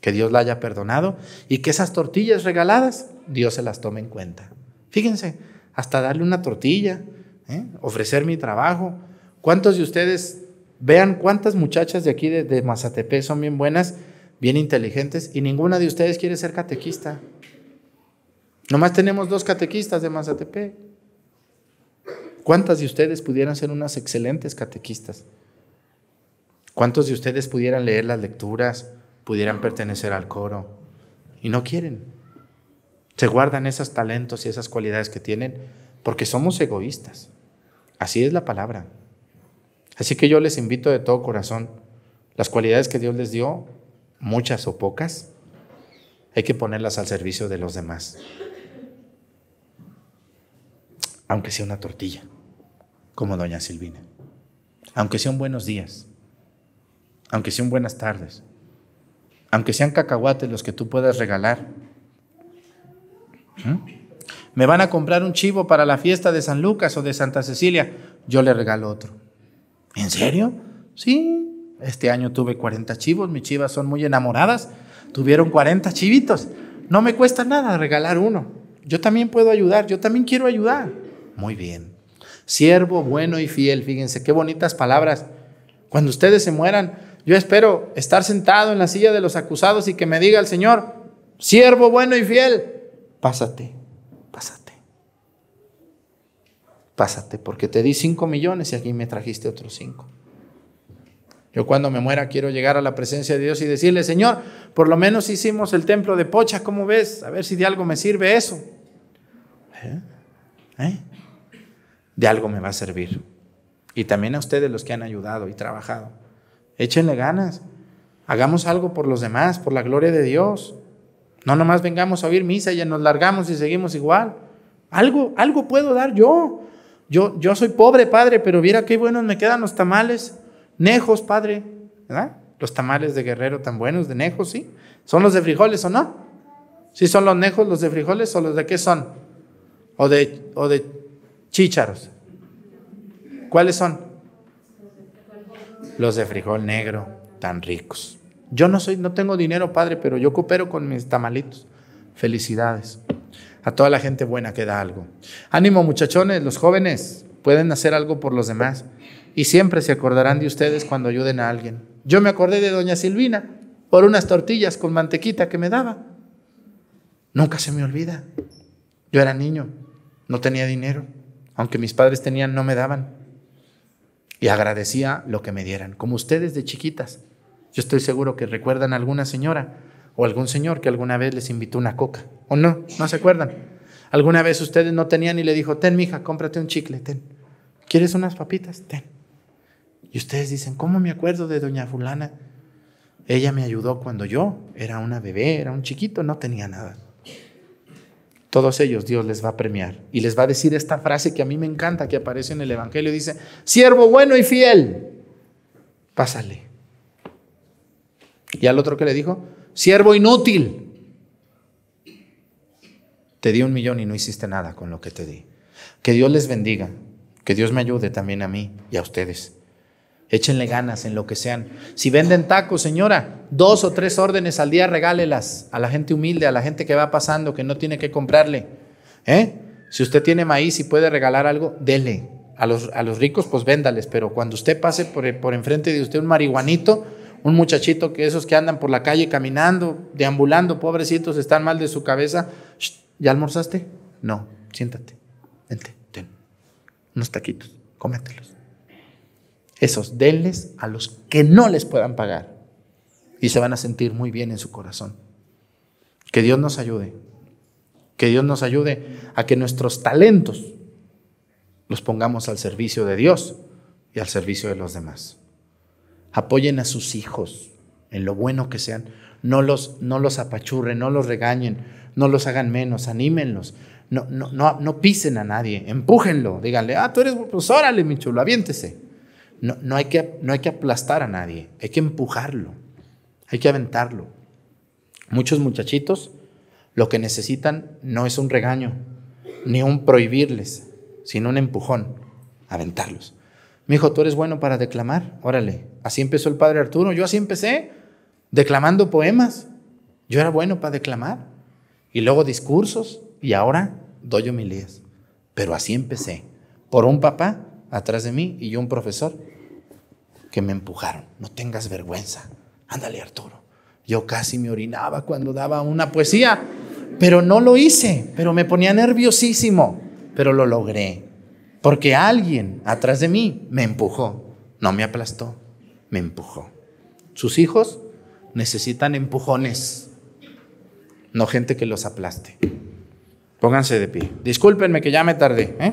Que Dios la haya perdonado y que esas tortillas regaladas, Dios se las tome en cuenta. Fíjense, hasta darle una tortilla, ¿eh? ofrecer mi trabajo. ¿Cuántos de ustedes vean cuántas muchachas de aquí de, de Mazatepec son bien buenas, bien inteligentes y ninguna de ustedes quiere ser catequista? Nomás tenemos dos catequistas de Mazatepec. ¿Cuántas de ustedes pudieran ser unas excelentes catequistas? ¿Cuántos de ustedes pudieran leer las lecturas, pudieran pertenecer al coro y no quieren? Se guardan esos talentos y esas cualidades que tienen porque somos egoístas. Así es la palabra. Así que yo les invito de todo corazón, las cualidades que Dios les dio, muchas o pocas, hay que ponerlas al servicio de los demás. Aunque sea una tortilla, como doña Silvina. Aunque sean buenos días. Aunque sean buenas tardes. Aunque sean cacahuates los que tú puedas regalar. ¿Mm? Me van a comprar un chivo para la fiesta de San Lucas o de Santa Cecilia. Yo le regalo otro. ¿En serio? Sí. Este año tuve 40 chivos. Mis chivas son muy enamoradas. Tuvieron 40 chivitos. No me cuesta nada regalar uno. Yo también puedo ayudar. Yo también quiero ayudar. Muy bien. Siervo bueno y fiel. Fíjense qué bonitas palabras. Cuando ustedes se mueran, yo espero estar sentado en la silla de los acusados y que me diga el Señor, siervo bueno y fiel, pásate, pásate. Pásate, porque te di cinco millones y aquí me trajiste otros cinco. Yo cuando me muera quiero llegar a la presencia de Dios y decirle, Señor, por lo menos hicimos el templo de Pocha, ¿cómo ves? A ver si de algo me sirve eso. ¿Eh? ¿Eh? De algo me va a servir. Y también a ustedes los que han ayudado y trabajado. Échenle ganas. Hagamos algo por los demás, por la gloria de Dios. No nomás vengamos a oír misa y ya nos largamos y seguimos igual. Algo, algo puedo dar yo. Yo, yo soy pobre, padre, pero viera qué buenos me quedan los tamales. Nejos, padre. ¿Verdad? Los tamales de guerrero tan buenos, de nejos, ¿sí? ¿Son los de frijoles o no? ¿Sí son los nejos los de frijoles o los de qué son? ¿O de, o de chícharos? ¿Cuáles son? Los de frijol negro, tan ricos. Yo no soy, no tengo dinero, padre, pero yo coopero con mis tamalitos. Felicidades a toda la gente buena que da algo. Ánimo muchachones, los jóvenes pueden hacer algo por los demás y siempre se acordarán de ustedes cuando ayuden a alguien. Yo me acordé de doña Silvina por unas tortillas con mantequita que me daba. Nunca se me olvida. Yo era niño, no tenía dinero, aunque mis padres tenían, no me daban. Y agradecía lo que me dieran, como ustedes de chiquitas. Yo estoy seguro que recuerdan a alguna señora o algún señor que alguna vez les invitó una coca. ¿O no? ¿No se acuerdan? Alguna vez ustedes no tenían y le dijo, ten, mija, cómprate un chicle, ten. ¿Quieres unas papitas? Ten. Y ustedes dicen, ¿cómo me acuerdo de doña fulana? Ella me ayudó cuando yo era una bebé, era un chiquito, no tenía nada. Todos ellos Dios les va a premiar y les va a decir esta frase que a mí me encanta, que aparece en el Evangelio, dice, siervo bueno y fiel, pásale. Y al otro que le dijo, siervo inútil. Te di un millón y no hiciste nada con lo que te di. Que Dios les bendiga, que Dios me ayude también a mí y a ustedes. Échenle ganas en lo que sean. Si venden tacos, señora, dos o tres órdenes al día regálelas a la gente humilde, a la gente que va pasando, que no tiene que comprarle. ¿Eh? Si usted tiene maíz y puede regalar algo, dele. A los, a los ricos, pues véndales, pero cuando usted pase por, por enfrente de usted un marihuanito, un muchachito que esos que andan por la calle caminando, deambulando, pobrecitos, están mal de su cabeza. ¿Ya almorzaste? No, siéntate, vente, ten unos taquitos, cómetelos. Esos, denles a los que no les puedan pagar y se van a sentir muy bien en su corazón. Que Dios nos ayude, que Dios nos ayude a que nuestros talentos los pongamos al servicio de Dios y al servicio de los demás. Apoyen a sus hijos en lo bueno que sean. No los, no los apachurren, no los regañen, no los hagan menos, anímenlos. No, no, no, no pisen a nadie, empújenlo, díganle, ah, tú eres, pues órale, mi chulo, aviéntese. No, no, hay que, no hay que aplastar a nadie, hay que empujarlo, hay que aventarlo. Muchos muchachitos lo que necesitan no es un regaño, ni un prohibirles, sino un empujón, aventarlos. Mi hijo, tú eres bueno para declamar. Órale, así empezó el padre Arturo. Yo así empecé, declamando poemas. Yo era bueno para declamar. Y luego discursos. Y ahora doy homilías. Pero así empecé. Por un papá atrás de mí y yo un profesor que me empujaron. No tengas vergüenza. Ándale, Arturo. Yo casi me orinaba cuando daba una poesía, pero no lo hice. Pero me ponía nerviosísimo. Pero lo logré. Porque alguien atrás de mí me empujó, no me aplastó, me empujó. Sus hijos necesitan empujones, no gente que los aplaste. Pónganse de pie. Discúlpenme que ya me tardé. ¿eh?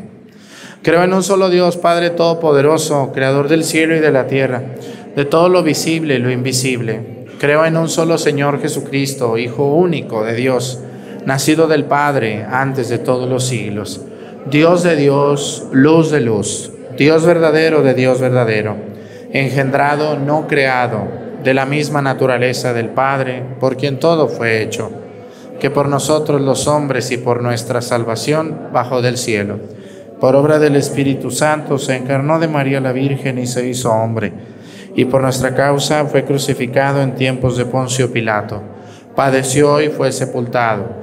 Creo en un solo Dios, Padre Todopoderoso, Creador del cielo y de la tierra, de todo lo visible y lo invisible Creo en un solo Señor Jesucristo, Hijo único de Dios, nacido del Padre antes de todos los siglos. Dios de Dios, luz de luz, Dios verdadero de Dios verdadero, engendrado, no creado, de la misma naturaleza del Padre, por quien todo fue hecho, que por nosotros los hombres y por nuestra salvación bajó del cielo. Por obra del Espíritu Santo se encarnó de María la Virgen y se hizo hombre y por nuestra causa fue crucificado en tiempos de Poncio Pilato. Padeció y fue sepultado.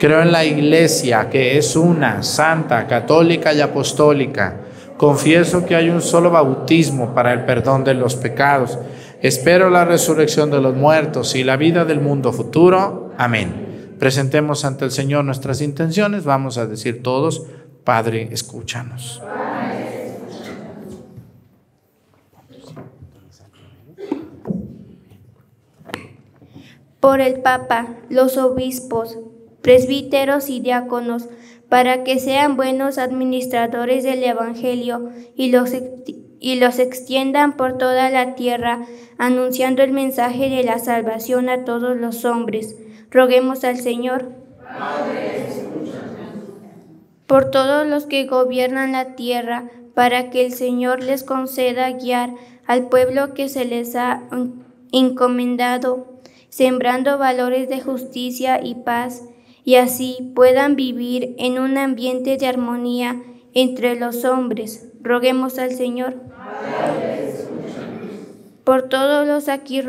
Creo en la iglesia que es una, santa, católica y apostólica. Confieso que hay un solo bautismo para el perdón de los pecados. Espero la resurrección de los muertos y la vida del mundo futuro. Amén. Presentemos ante el Señor nuestras intenciones. Vamos a decir todos, Padre, escúchanos. por el Papa, los obispos, presbíteros y diáconos, para que sean buenos administradores del Evangelio y los, y los extiendan por toda la tierra, anunciando el mensaje de la salvación a todos los hombres. Roguemos al Señor. por todos los que gobiernan la tierra, para que el Señor les conceda guiar al pueblo que se les ha encomendado sembrando valores de justicia y paz, y así puedan vivir en un ambiente de armonía entre los hombres. Roguemos al Señor. Por todos los aquí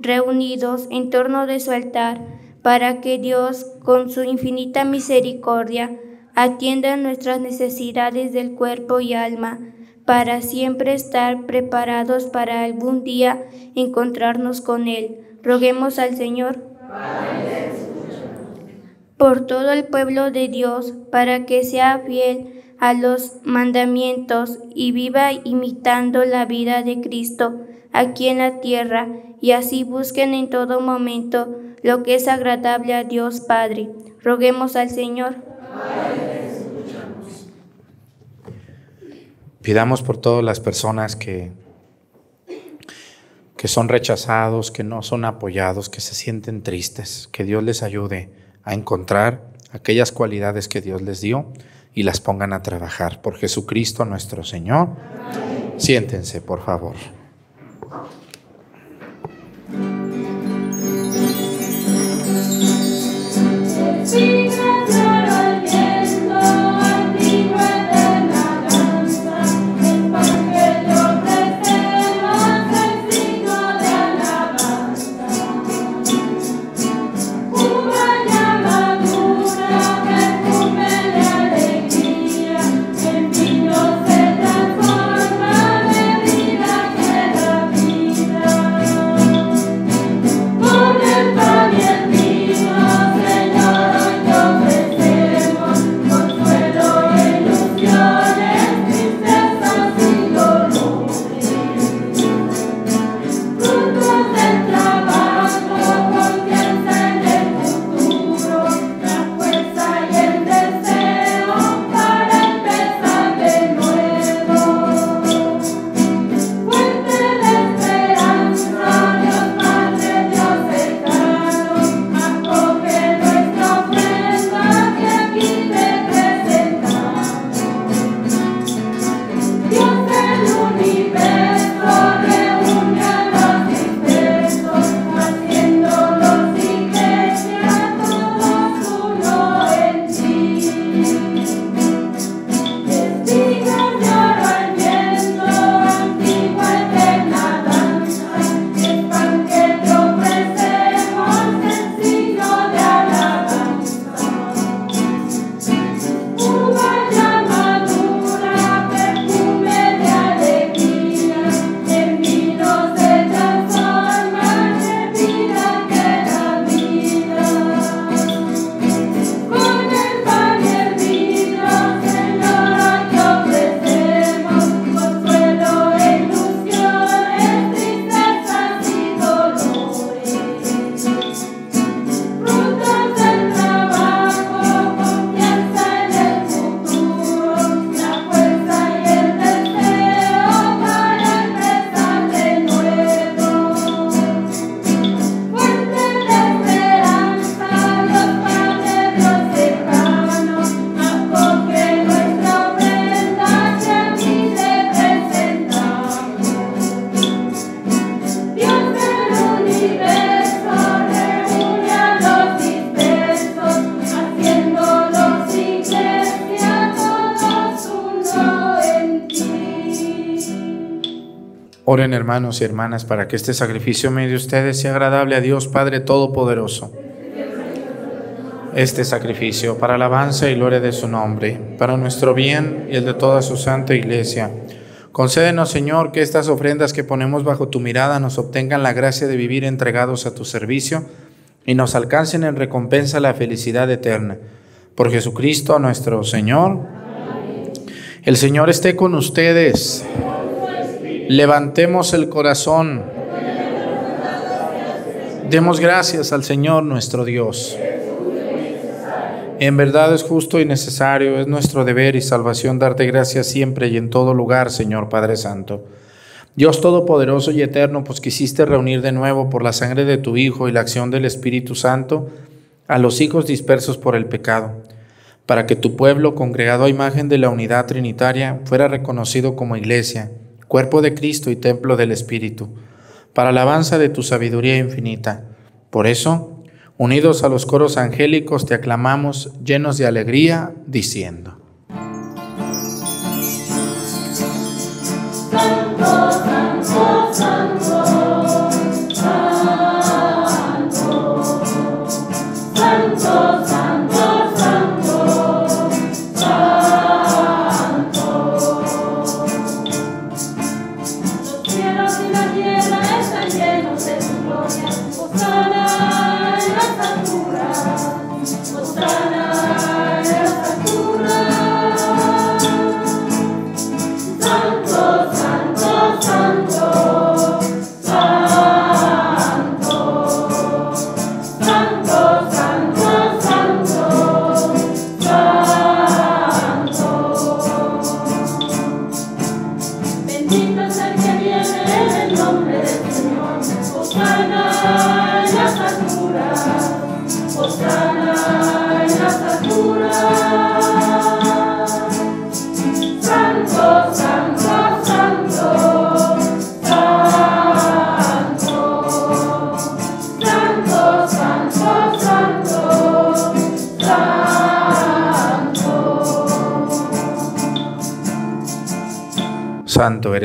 reunidos en torno de su altar, para que Dios, con su infinita misericordia, atienda nuestras necesidades del cuerpo y alma, para siempre estar preparados para algún día encontrarnos con Él Roguemos al Señor por todo el pueblo de Dios, para que sea fiel a los mandamientos y viva imitando la vida de Cristo aquí en la tierra, y así busquen en todo momento lo que es agradable a Dios Padre. Roguemos al Señor. Pidamos por todas las personas que que son rechazados, que no son apoyados, que se sienten tristes, que Dios les ayude a encontrar aquellas cualidades que Dios les dio y las pongan a trabajar por Jesucristo nuestro Señor. Siéntense, por favor. Oren hermanos y hermanas para que este sacrificio medio de ustedes sea agradable a Dios Padre Todopoderoso. Este sacrificio para alabanza y gloria de su nombre, para nuestro bien y el de toda su santa iglesia. Concédenos, Señor, que estas ofrendas que ponemos bajo tu mirada nos obtengan la gracia de vivir entregados a tu servicio y nos alcancen en recompensa la felicidad eterna. Por Jesucristo nuestro Señor. El Señor esté con ustedes. Levantemos el corazón. Demos gracias al Señor nuestro Dios. En verdad es justo y necesario, es nuestro deber y salvación darte gracias siempre y en todo lugar, Señor Padre Santo. Dios Todopoderoso y Eterno, pues quisiste reunir de nuevo por la sangre de tu Hijo y la acción del Espíritu Santo a los hijos dispersos por el pecado, para que tu pueblo, congregado a imagen de la unidad trinitaria, fuera reconocido como iglesia cuerpo de Cristo y templo del Espíritu, para alabanza de tu sabiduría infinita. Por eso, unidos a los coros angélicos, te aclamamos llenos de alegría, diciendo.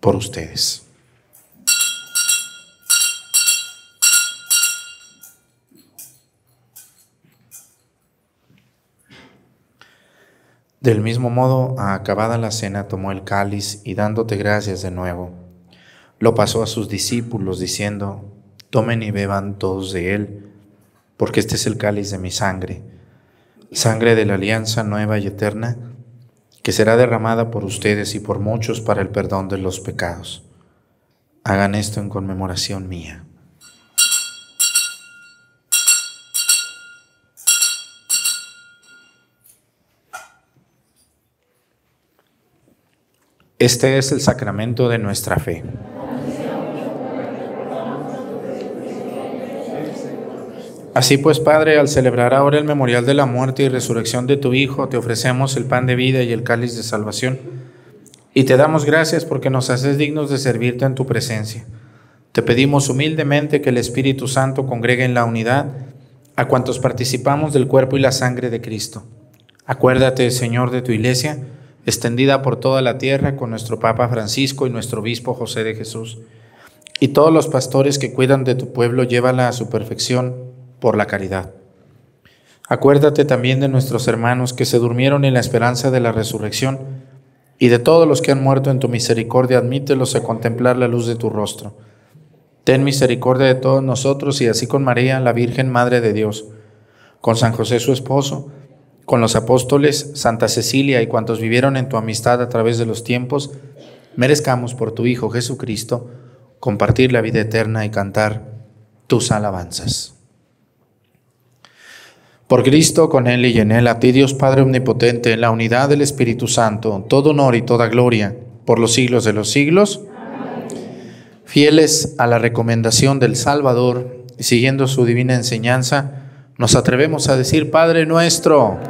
por ustedes. Del mismo modo, acabada la cena, tomó el cáliz y dándote gracias de nuevo, lo pasó a sus discípulos diciendo, tomen y beban todos de él, porque este es el cáliz de mi sangre, sangre de la alianza nueva y eterna que será derramada por ustedes y por muchos para el perdón de los pecados. Hagan esto en conmemoración mía. Este es el sacramento de nuestra fe. Así pues, Padre, al celebrar ahora el memorial de la muerte y resurrección de tu Hijo, te ofrecemos el pan de vida y el cáliz de salvación. Y te damos gracias porque nos haces dignos de servirte en tu presencia. Te pedimos humildemente que el Espíritu Santo congregue en la unidad a cuantos participamos del cuerpo y la sangre de Cristo. Acuérdate, Señor, de tu iglesia, extendida por toda la tierra con nuestro Papa Francisco y nuestro Obispo José de Jesús. Y todos los pastores que cuidan de tu pueblo, llévala a su perfección por la caridad. Acuérdate también de nuestros hermanos que se durmieron en la esperanza de la resurrección y de todos los que han muerto en tu misericordia, admítelos a contemplar la luz de tu rostro. Ten misericordia de todos nosotros y así con María, la Virgen Madre de Dios, con San José su esposo, con los apóstoles, Santa Cecilia y cuantos vivieron en tu amistad a través de los tiempos, merezcamos por tu Hijo Jesucristo compartir la vida eterna y cantar tus alabanzas. Por Cristo, con Él y en Él, a ti Dios Padre Omnipotente, en la unidad del Espíritu Santo, todo honor y toda gloria, por los siglos de los siglos. Fieles a la recomendación del Salvador y siguiendo su divina enseñanza, nos atrevemos a decir, Padre nuestro,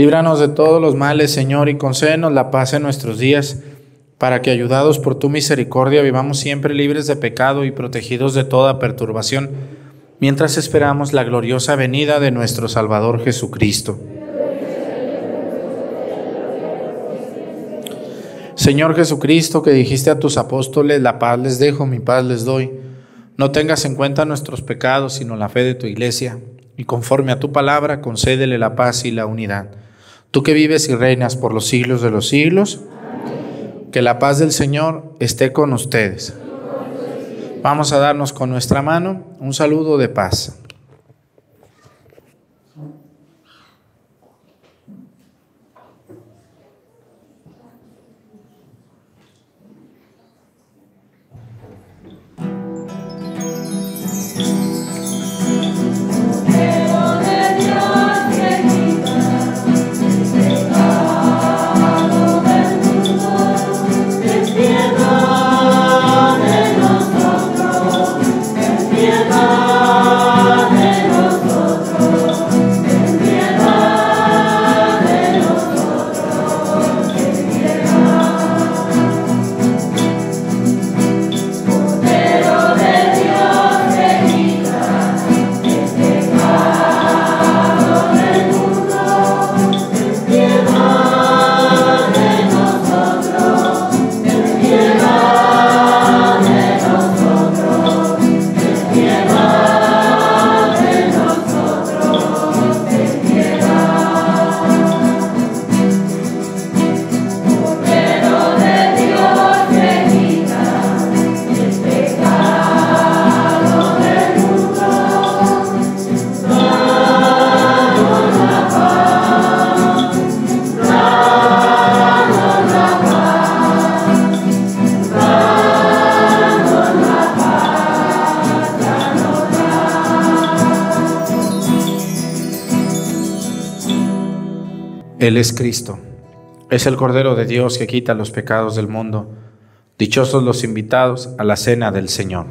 Líbranos de todos los males, Señor, y concédenos la paz en nuestros días, para que, ayudados por tu misericordia, vivamos siempre libres de pecado y protegidos de toda perturbación, mientras esperamos la gloriosa venida de nuestro Salvador Jesucristo. Señor Jesucristo, que dijiste a tus apóstoles, la paz les dejo, mi paz les doy. No tengas en cuenta nuestros pecados, sino la fe de tu iglesia, y conforme a tu palabra, concédele la paz y la unidad Tú que vives y reinas por los siglos de los siglos, que la paz del Señor esté con ustedes. Vamos a darnos con nuestra mano un saludo de paz. Él es Cristo. Es el Cordero de Dios que quita los pecados del mundo. Dichosos los invitados a la cena del Señor.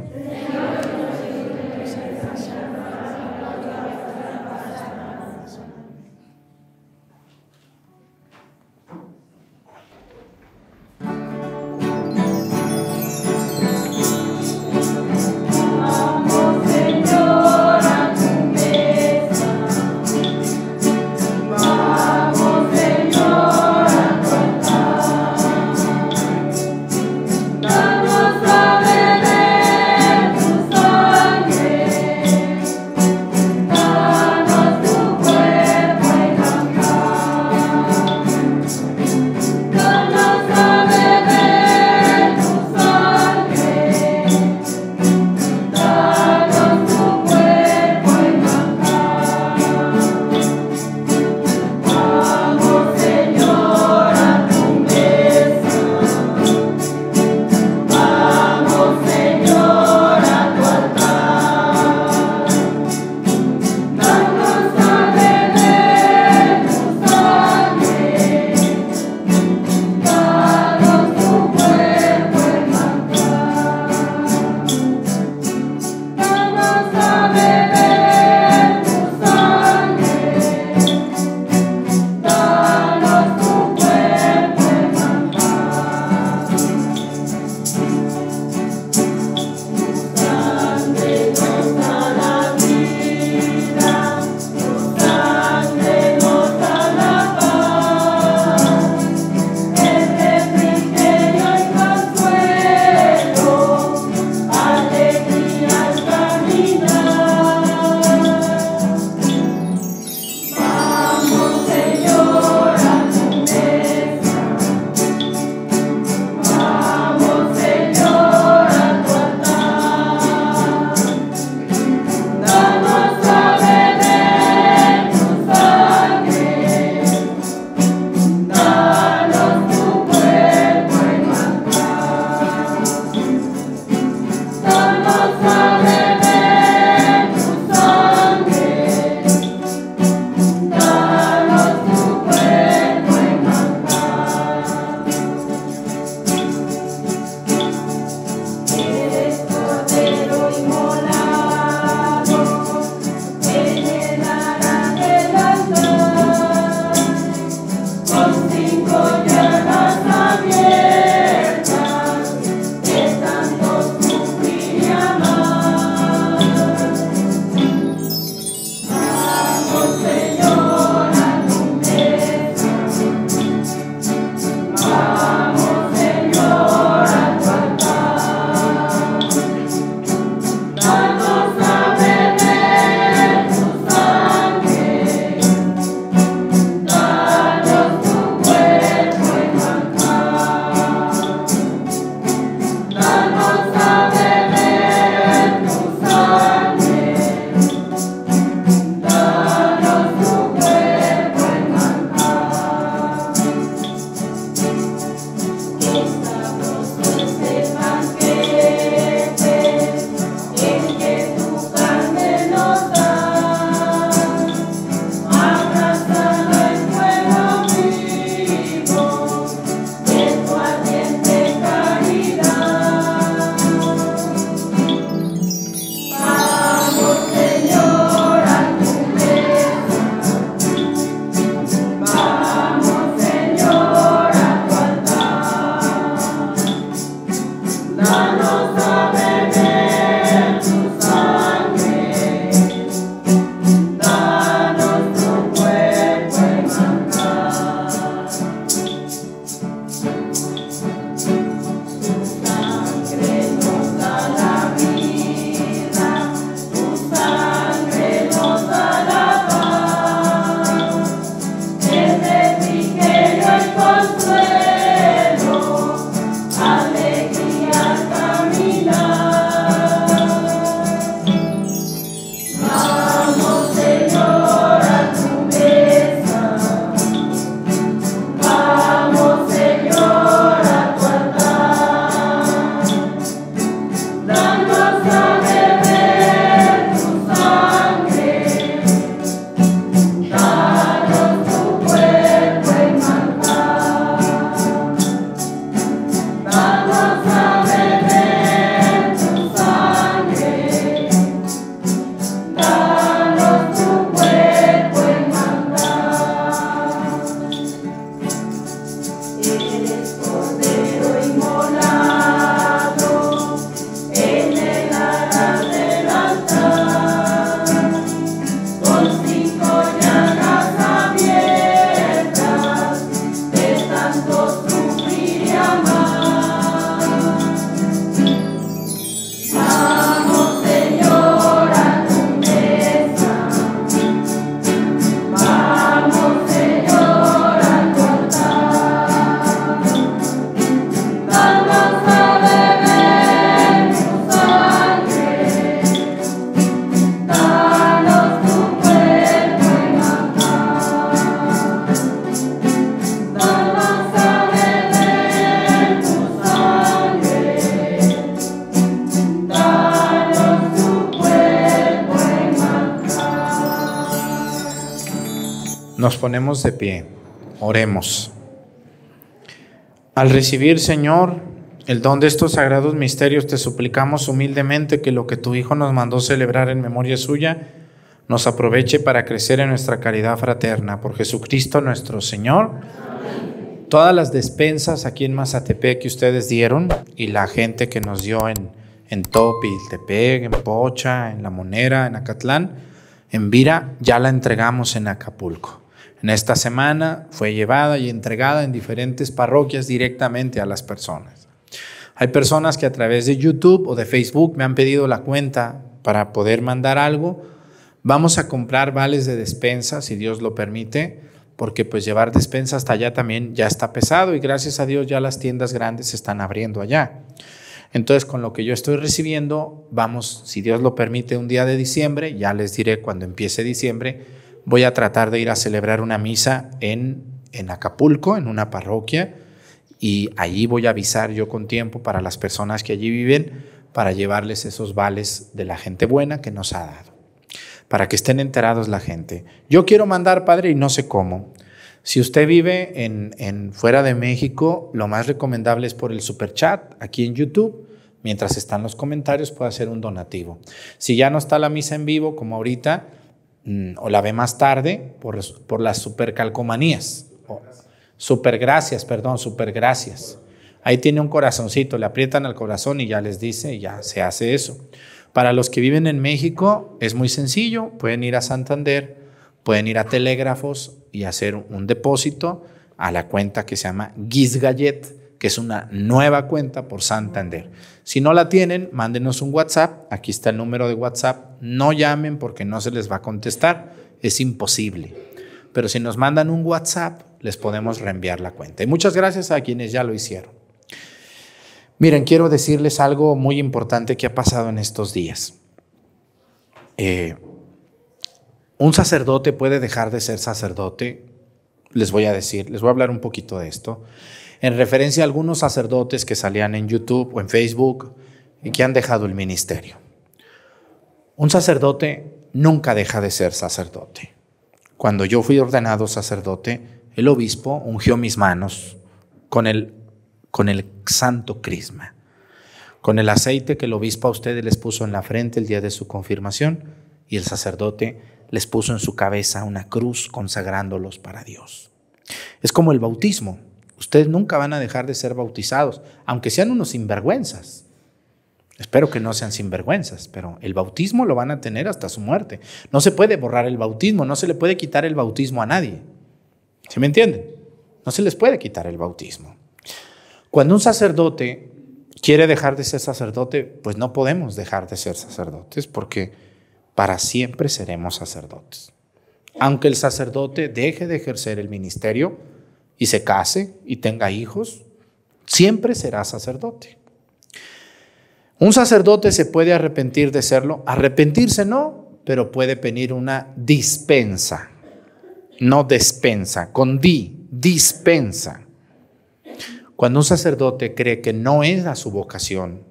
De pie, oremos. Al recibir, Señor, el don de estos sagrados misterios, te suplicamos humildemente que lo que tu Hijo nos mandó celebrar en memoria suya, nos aproveche para crecer en nuestra caridad fraterna. Por Jesucristo nuestro Señor. Todas las despensas aquí en Mazatepec que ustedes dieron y la gente que nos dio en, en Topiltepec, en Pocha, en La Monera, en Acatlán, en Vira, ya la entregamos en Acapulco. En esta semana fue llevada y entregada en diferentes parroquias directamente a las personas. Hay personas que a través de YouTube o de Facebook me han pedido la cuenta para poder mandar algo. Vamos a comprar vales de despensa, si Dios lo permite, porque pues llevar despensa hasta allá también ya está pesado y gracias a Dios ya las tiendas grandes se están abriendo allá. Entonces, con lo que yo estoy recibiendo, vamos, si Dios lo permite, un día de diciembre, ya les diré cuando empiece diciembre, voy a tratar de ir a celebrar una misa en, en Acapulco, en una parroquia, y allí voy a avisar yo con tiempo para las personas que allí viven, para llevarles esos vales de la gente buena que nos ha dado, para que estén enterados la gente. Yo quiero mandar, Padre, y no sé cómo. Si usted vive en, en fuera de México, lo más recomendable es por el super chat aquí en YouTube. Mientras están los comentarios, puede hacer un donativo. Si ya no está la misa en vivo, como ahorita, o la ve más tarde por, por las supercalcomanías. supergracias, perdón, supergracias. Ahí tiene un corazoncito, le aprietan al corazón y ya les dice, ya se hace eso. Para los que viven en México es muy sencillo, pueden ir a Santander, pueden ir a Telégrafos y hacer un depósito a la cuenta que se llama Gizgallet, que es una nueva cuenta por Santander. Si no la tienen, mándenos un WhatsApp. Aquí está el número de WhatsApp. No llamen porque no se les va a contestar. Es imposible. Pero si nos mandan un WhatsApp, les podemos reenviar la cuenta. Y muchas gracias a quienes ya lo hicieron. Miren, quiero decirles algo muy importante que ha pasado en estos días. Eh, un sacerdote puede dejar de ser sacerdote. Les voy a decir, les voy a hablar un poquito de esto en referencia a algunos sacerdotes que salían en YouTube o en Facebook y que han dejado el ministerio. Un sacerdote nunca deja de ser sacerdote. Cuando yo fui ordenado sacerdote, el obispo ungió mis manos con el, con el santo crisma, con el aceite que el obispo a ustedes les puso en la frente el día de su confirmación y el sacerdote les puso en su cabeza una cruz consagrándolos para Dios. Es como el bautismo. Ustedes nunca van a dejar de ser bautizados, aunque sean unos sinvergüenzas. Espero que no sean sinvergüenzas, pero el bautismo lo van a tener hasta su muerte. No se puede borrar el bautismo, no se le puede quitar el bautismo a nadie. ¿Sí me entienden? No se les puede quitar el bautismo. Cuando un sacerdote quiere dejar de ser sacerdote, pues no podemos dejar de ser sacerdotes porque para siempre seremos sacerdotes. Aunque el sacerdote deje de ejercer el ministerio y se case y tenga hijos, siempre será sacerdote. Un sacerdote se puede arrepentir de serlo. Arrepentirse no, pero puede pedir una dispensa. No despensa, con di, dispensa. Cuando un sacerdote cree que no es a su vocación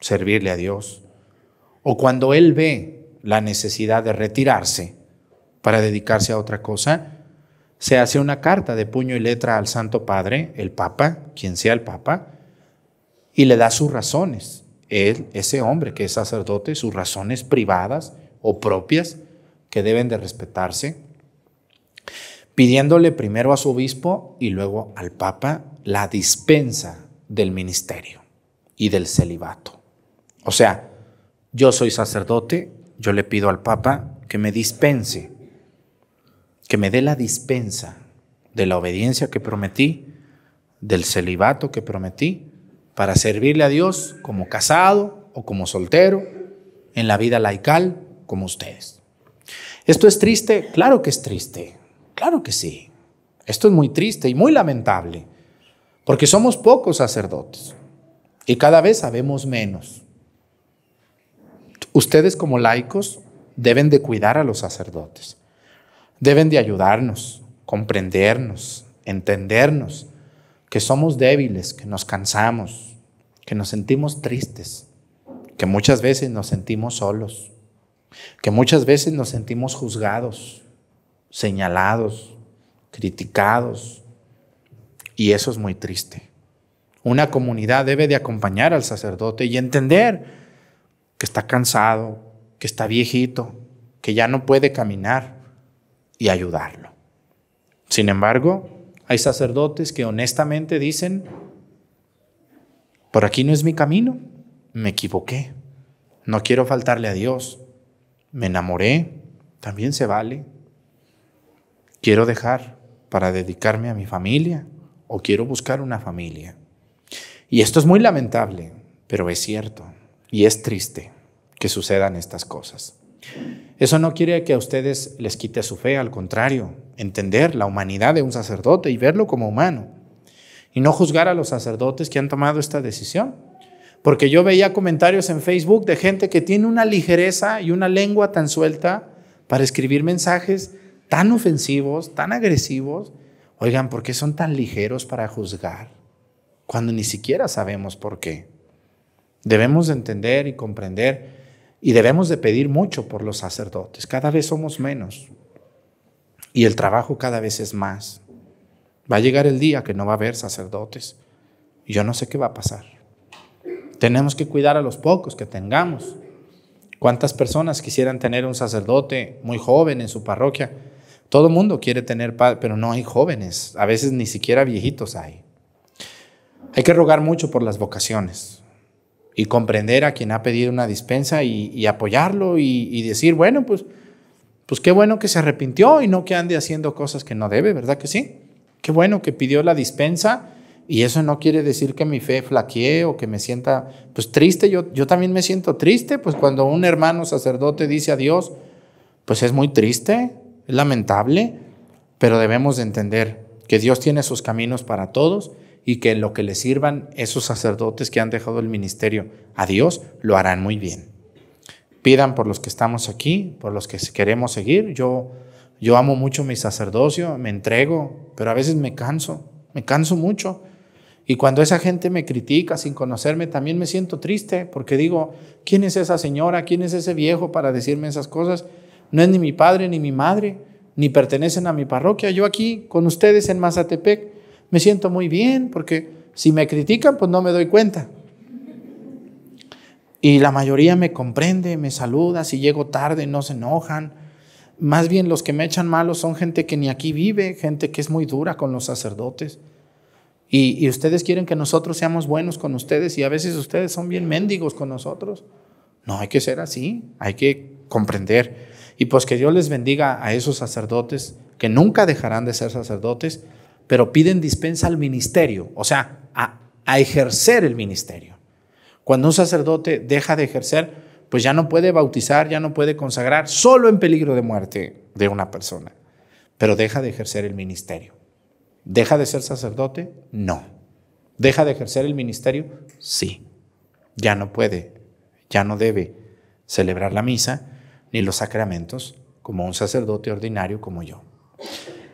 servirle a Dios, o cuando él ve la necesidad de retirarse para dedicarse a otra cosa, se hace una carta de puño y letra al Santo Padre, el Papa, quien sea el Papa, y le da sus razones él, ese hombre que es sacerdote, sus razones privadas o propias que deben de respetarse, pidiéndole primero a su obispo y luego al papa la dispensa del ministerio y del celibato. O sea, yo soy sacerdote, yo le pido al papa que me dispense, que me dé la dispensa de la obediencia que prometí, del celibato que prometí para servirle a Dios como casado o como soltero, en la vida laical como ustedes. ¿Esto es triste? Claro que es triste, claro que sí. Esto es muy triste y muy lamentable, porque somos pocos sacerdotes y cada vez sabemos menos. Ustedes como laicos deben de cuidar a los sacerdotes, deben de ayudarnos, comprendernos, entendernos, que somos débiles, que nos cansamos, que nos sentimos tristes, que muchas veces nos sentimos solos, que muchas veces nos sentimos juzgados, señalados, criticados. Y eso es muy triste. Una comunidad debe de acompañar al sacerdote y entender que está cansado, que está viejito, que ya no puede caminar y ayudarlo. Sin embargo, hay sacerdotes que honestamente dicen, por aquí no es mi camino, me equivoqué, no quiero faltarle a Dios, me enamoré, también se vale. Quiero dejar para dedicarme a mi familia o quiero buscar una familia. Y esto es muy lamentable, pero es cierto y es triste que sucedan estas cosas. Eso no quiere que a ustedes les quite su fe, al contrario, entender la humanidad de un sacerdote y verlo como humano y no juzgar a los sacerdotes que han tomado esta decisión. Porque yo veía comentarios en Facebook de gente que tiene una ligereza y una lengua tan suelta para escribir mensajes tan ofensivos, tan agresivos. Oigan, ¿por qué son tan ligeros para juzgar? Cuando ni siquiera sabemos por qué. Debemos de entender y comprender y debemos de pedir mucho por los sacerdotes. Cada vez somos menos y el trabajo cada vez es más. Va a llegar el día que no va a haber sacerdotes. Y yo no sé qué va a pasar. Tenemos que cuidar a los pocos que tengamos. ¿Cuántas personas quisieran tener un sacerdote muy joven en su parroquia? Todo mundo quiere tener padre, pero no hay jóvenes. A veces ni siquiera viejitos hay. Hay que rogar mucho por las vocaciones y comprender a quien ha pedido una dispensa y, apoyarlo y, decir, bueno, pues, pues qué bueno que se arrepintió y no que ande haciendo cosas que no debe, ¿verdad que sí? Qué bueno que pidió la dispensa y eso no quiere decir que mi fe flaquee o que me sienta pues triste. Yo, yo también me siento triste, pues cuando un hermano sacerdote dice adiós, pues es muy triste, es lamentable, pero debemos de entender que Dios tiene sus caminos para todos y que en lo que le sirvan esos sacerdotes que han dejado el ministerio a Dios, lo harán muy bien. Pidan por los que estamos aquí, por los que queremos seguir. Yo yo amo mucho mi sacerdocio, me entrego, pero a veces me canso, me canso mucho. Y cuando esa gente me critica sin conocerme, también me siento triste porque digo, ¿quién es esa señora? ¿Quién es ese viejo para decirme esas cosas? No es ni mi padre ni mi madre, ni pertenecen a mi parroquia. Yo aquí con ustedes en Mazatepec me siento muy bien porque si me critican, pues no me doy cuenta. Y la mayoría me comprende, me saluda, si llego tarde no se enojan más bien los que me echan malos son gente que ni aquí vive, gente que es muy dura con los sacerdotes. Y, y, ustedes quieren que nosotros seamos buenos con ustedes y a veces ustedes son bien mendigos con nosotros. No hay que ser así, hay que comprender. Y pues que Dios les bendiga a esos sacerdotes que nunca dejarán de ser sacerdotes, pero piden dispensa al ministerio, o sea, a, ejercer el ministerio. Cuando un sacerdote deja de ejercer, pues ya no puede bautizar, ya no puede consagrar, solo en peligro de muerte de una persona, pero deja de ejercer el ministerio. ¿Deja de ser sacerdote? No. ¿Deja de ejercer el ministerio? Sí. Ya no puede, ya no debe celebrar la misa ni los sacramentos como un sacerdote ordinario como yo.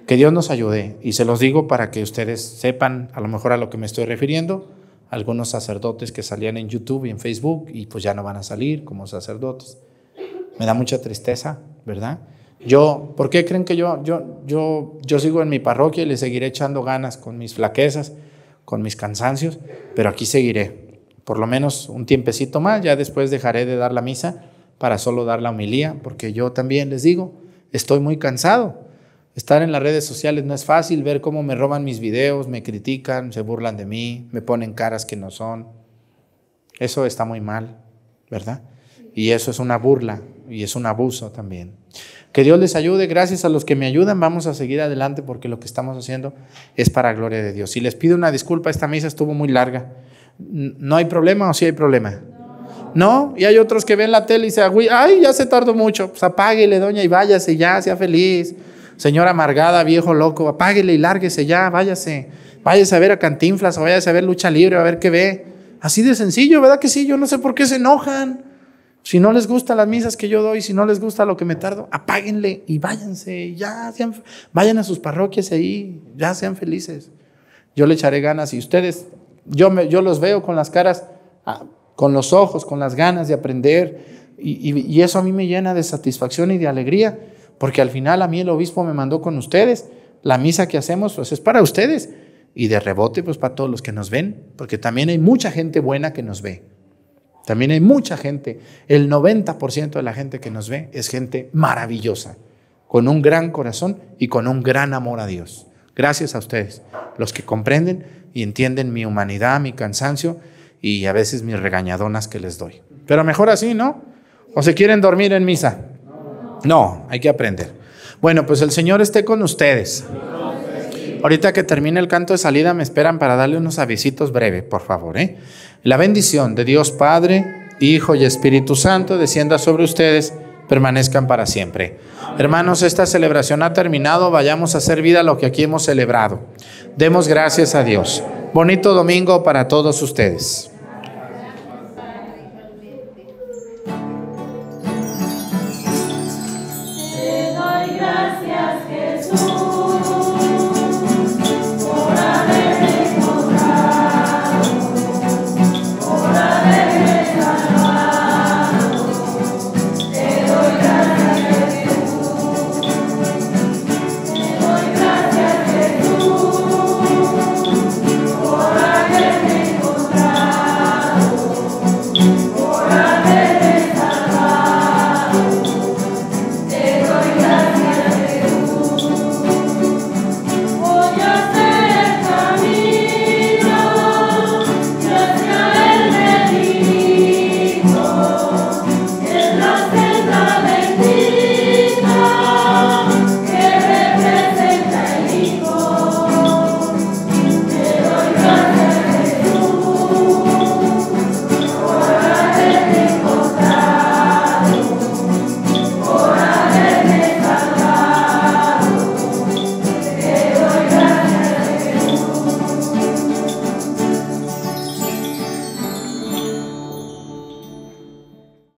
Que Dios nos ayude y se los digo para que ustedes sepan a lo mejor a lo que me estoy refiriendo. Algunos sacerdotes que salían en YouTube y en Facebook y pues ya no van a salir como sacerdotes. Me da mucha tristeza, ¿verdad? Yo, ¿por qué creen que yo, yo, yo, yo sigo en mi parroquia y le seguiré echando ganas con mis flaquezas, con mis cansancios? Pero aquí seguiré, por lo menos un tiempecito más, ya después dejaré de dar la misa para solo dar la homilía, porque yo también les digo, estoy muy cansado. Estar en las redes sociales no es fácil, ver cómo me roban mis videos, me critican, se burlan de mí, me ponen caras que no son. Eso está muy mal, ¿verdad? Y eso es una burla y es un abuso también. Que Dios les ayude, gracias a los que me ayudan, vamos a seguir adelante porque lo que estamos haciendo es para gloria de Dios. Y les pido una disculpa, esta misa estuvo muy larga. ¿No hay problema o sí hay problema? No, y hay otros que ven la tele y dicen, ay, ya se tardó mucho, pues apáguele, doña, y váyase ya, sea feliz. Señora amargada, viejo loco, apáguele y lárguese ya, váyase. Váyase a ver a Cantinflas o váyase a ver Lucha Libre, a ver qué ve. Así de sencillo, ¿verdad que sí? Yo no sé por qué se enojan. Si no les gustan las misas que yo doy, si no les gusta lo que me tardo, apáguenle y váyanse, ya, sean, vayan a sus parroquias ahí, ya sean felices. Yo le echaré ganas y ustedes, yo, me, yo los veo con las caras ah, con los ojos, con las ganas de aprender. Y, eso a mí me llena de satisfacción y de alegría, porque al final a mí el obispo me mandó con ustedes. La misa que hacemos pues es para ustedes y de rebote pues para todos los que nos ven, porque también hay mucha gente buena que nos ve. También hay mucha gente, el 90% de la gente que nos ve es gente maravillosa, con un gran corazón y con un gran amor a Dios. Gracias a ustedes, los que comprenden y entienden mi humanidad, mi cansancio y a veces mis regañadonas que les doy. Pero mejor así, ¿no? ¿O se quieren dormir en misa? No, hay que aprender. Bueno, pues el Señor esté con ustedes. Ahorita que termine el canto de salida me esperan para darle unos avisitos breves, por favor. ¿eh? La bendición de Dios Padre, Hijo y Espíritu Santo descienda sobre ustedes, permanezcan para siempre. Hermanos, esta celebración ha terminado, vayamos a hacer vida lo que aquí hemos celebrado. Demos gracias a Dios. Bonito domingo para todos ustedes.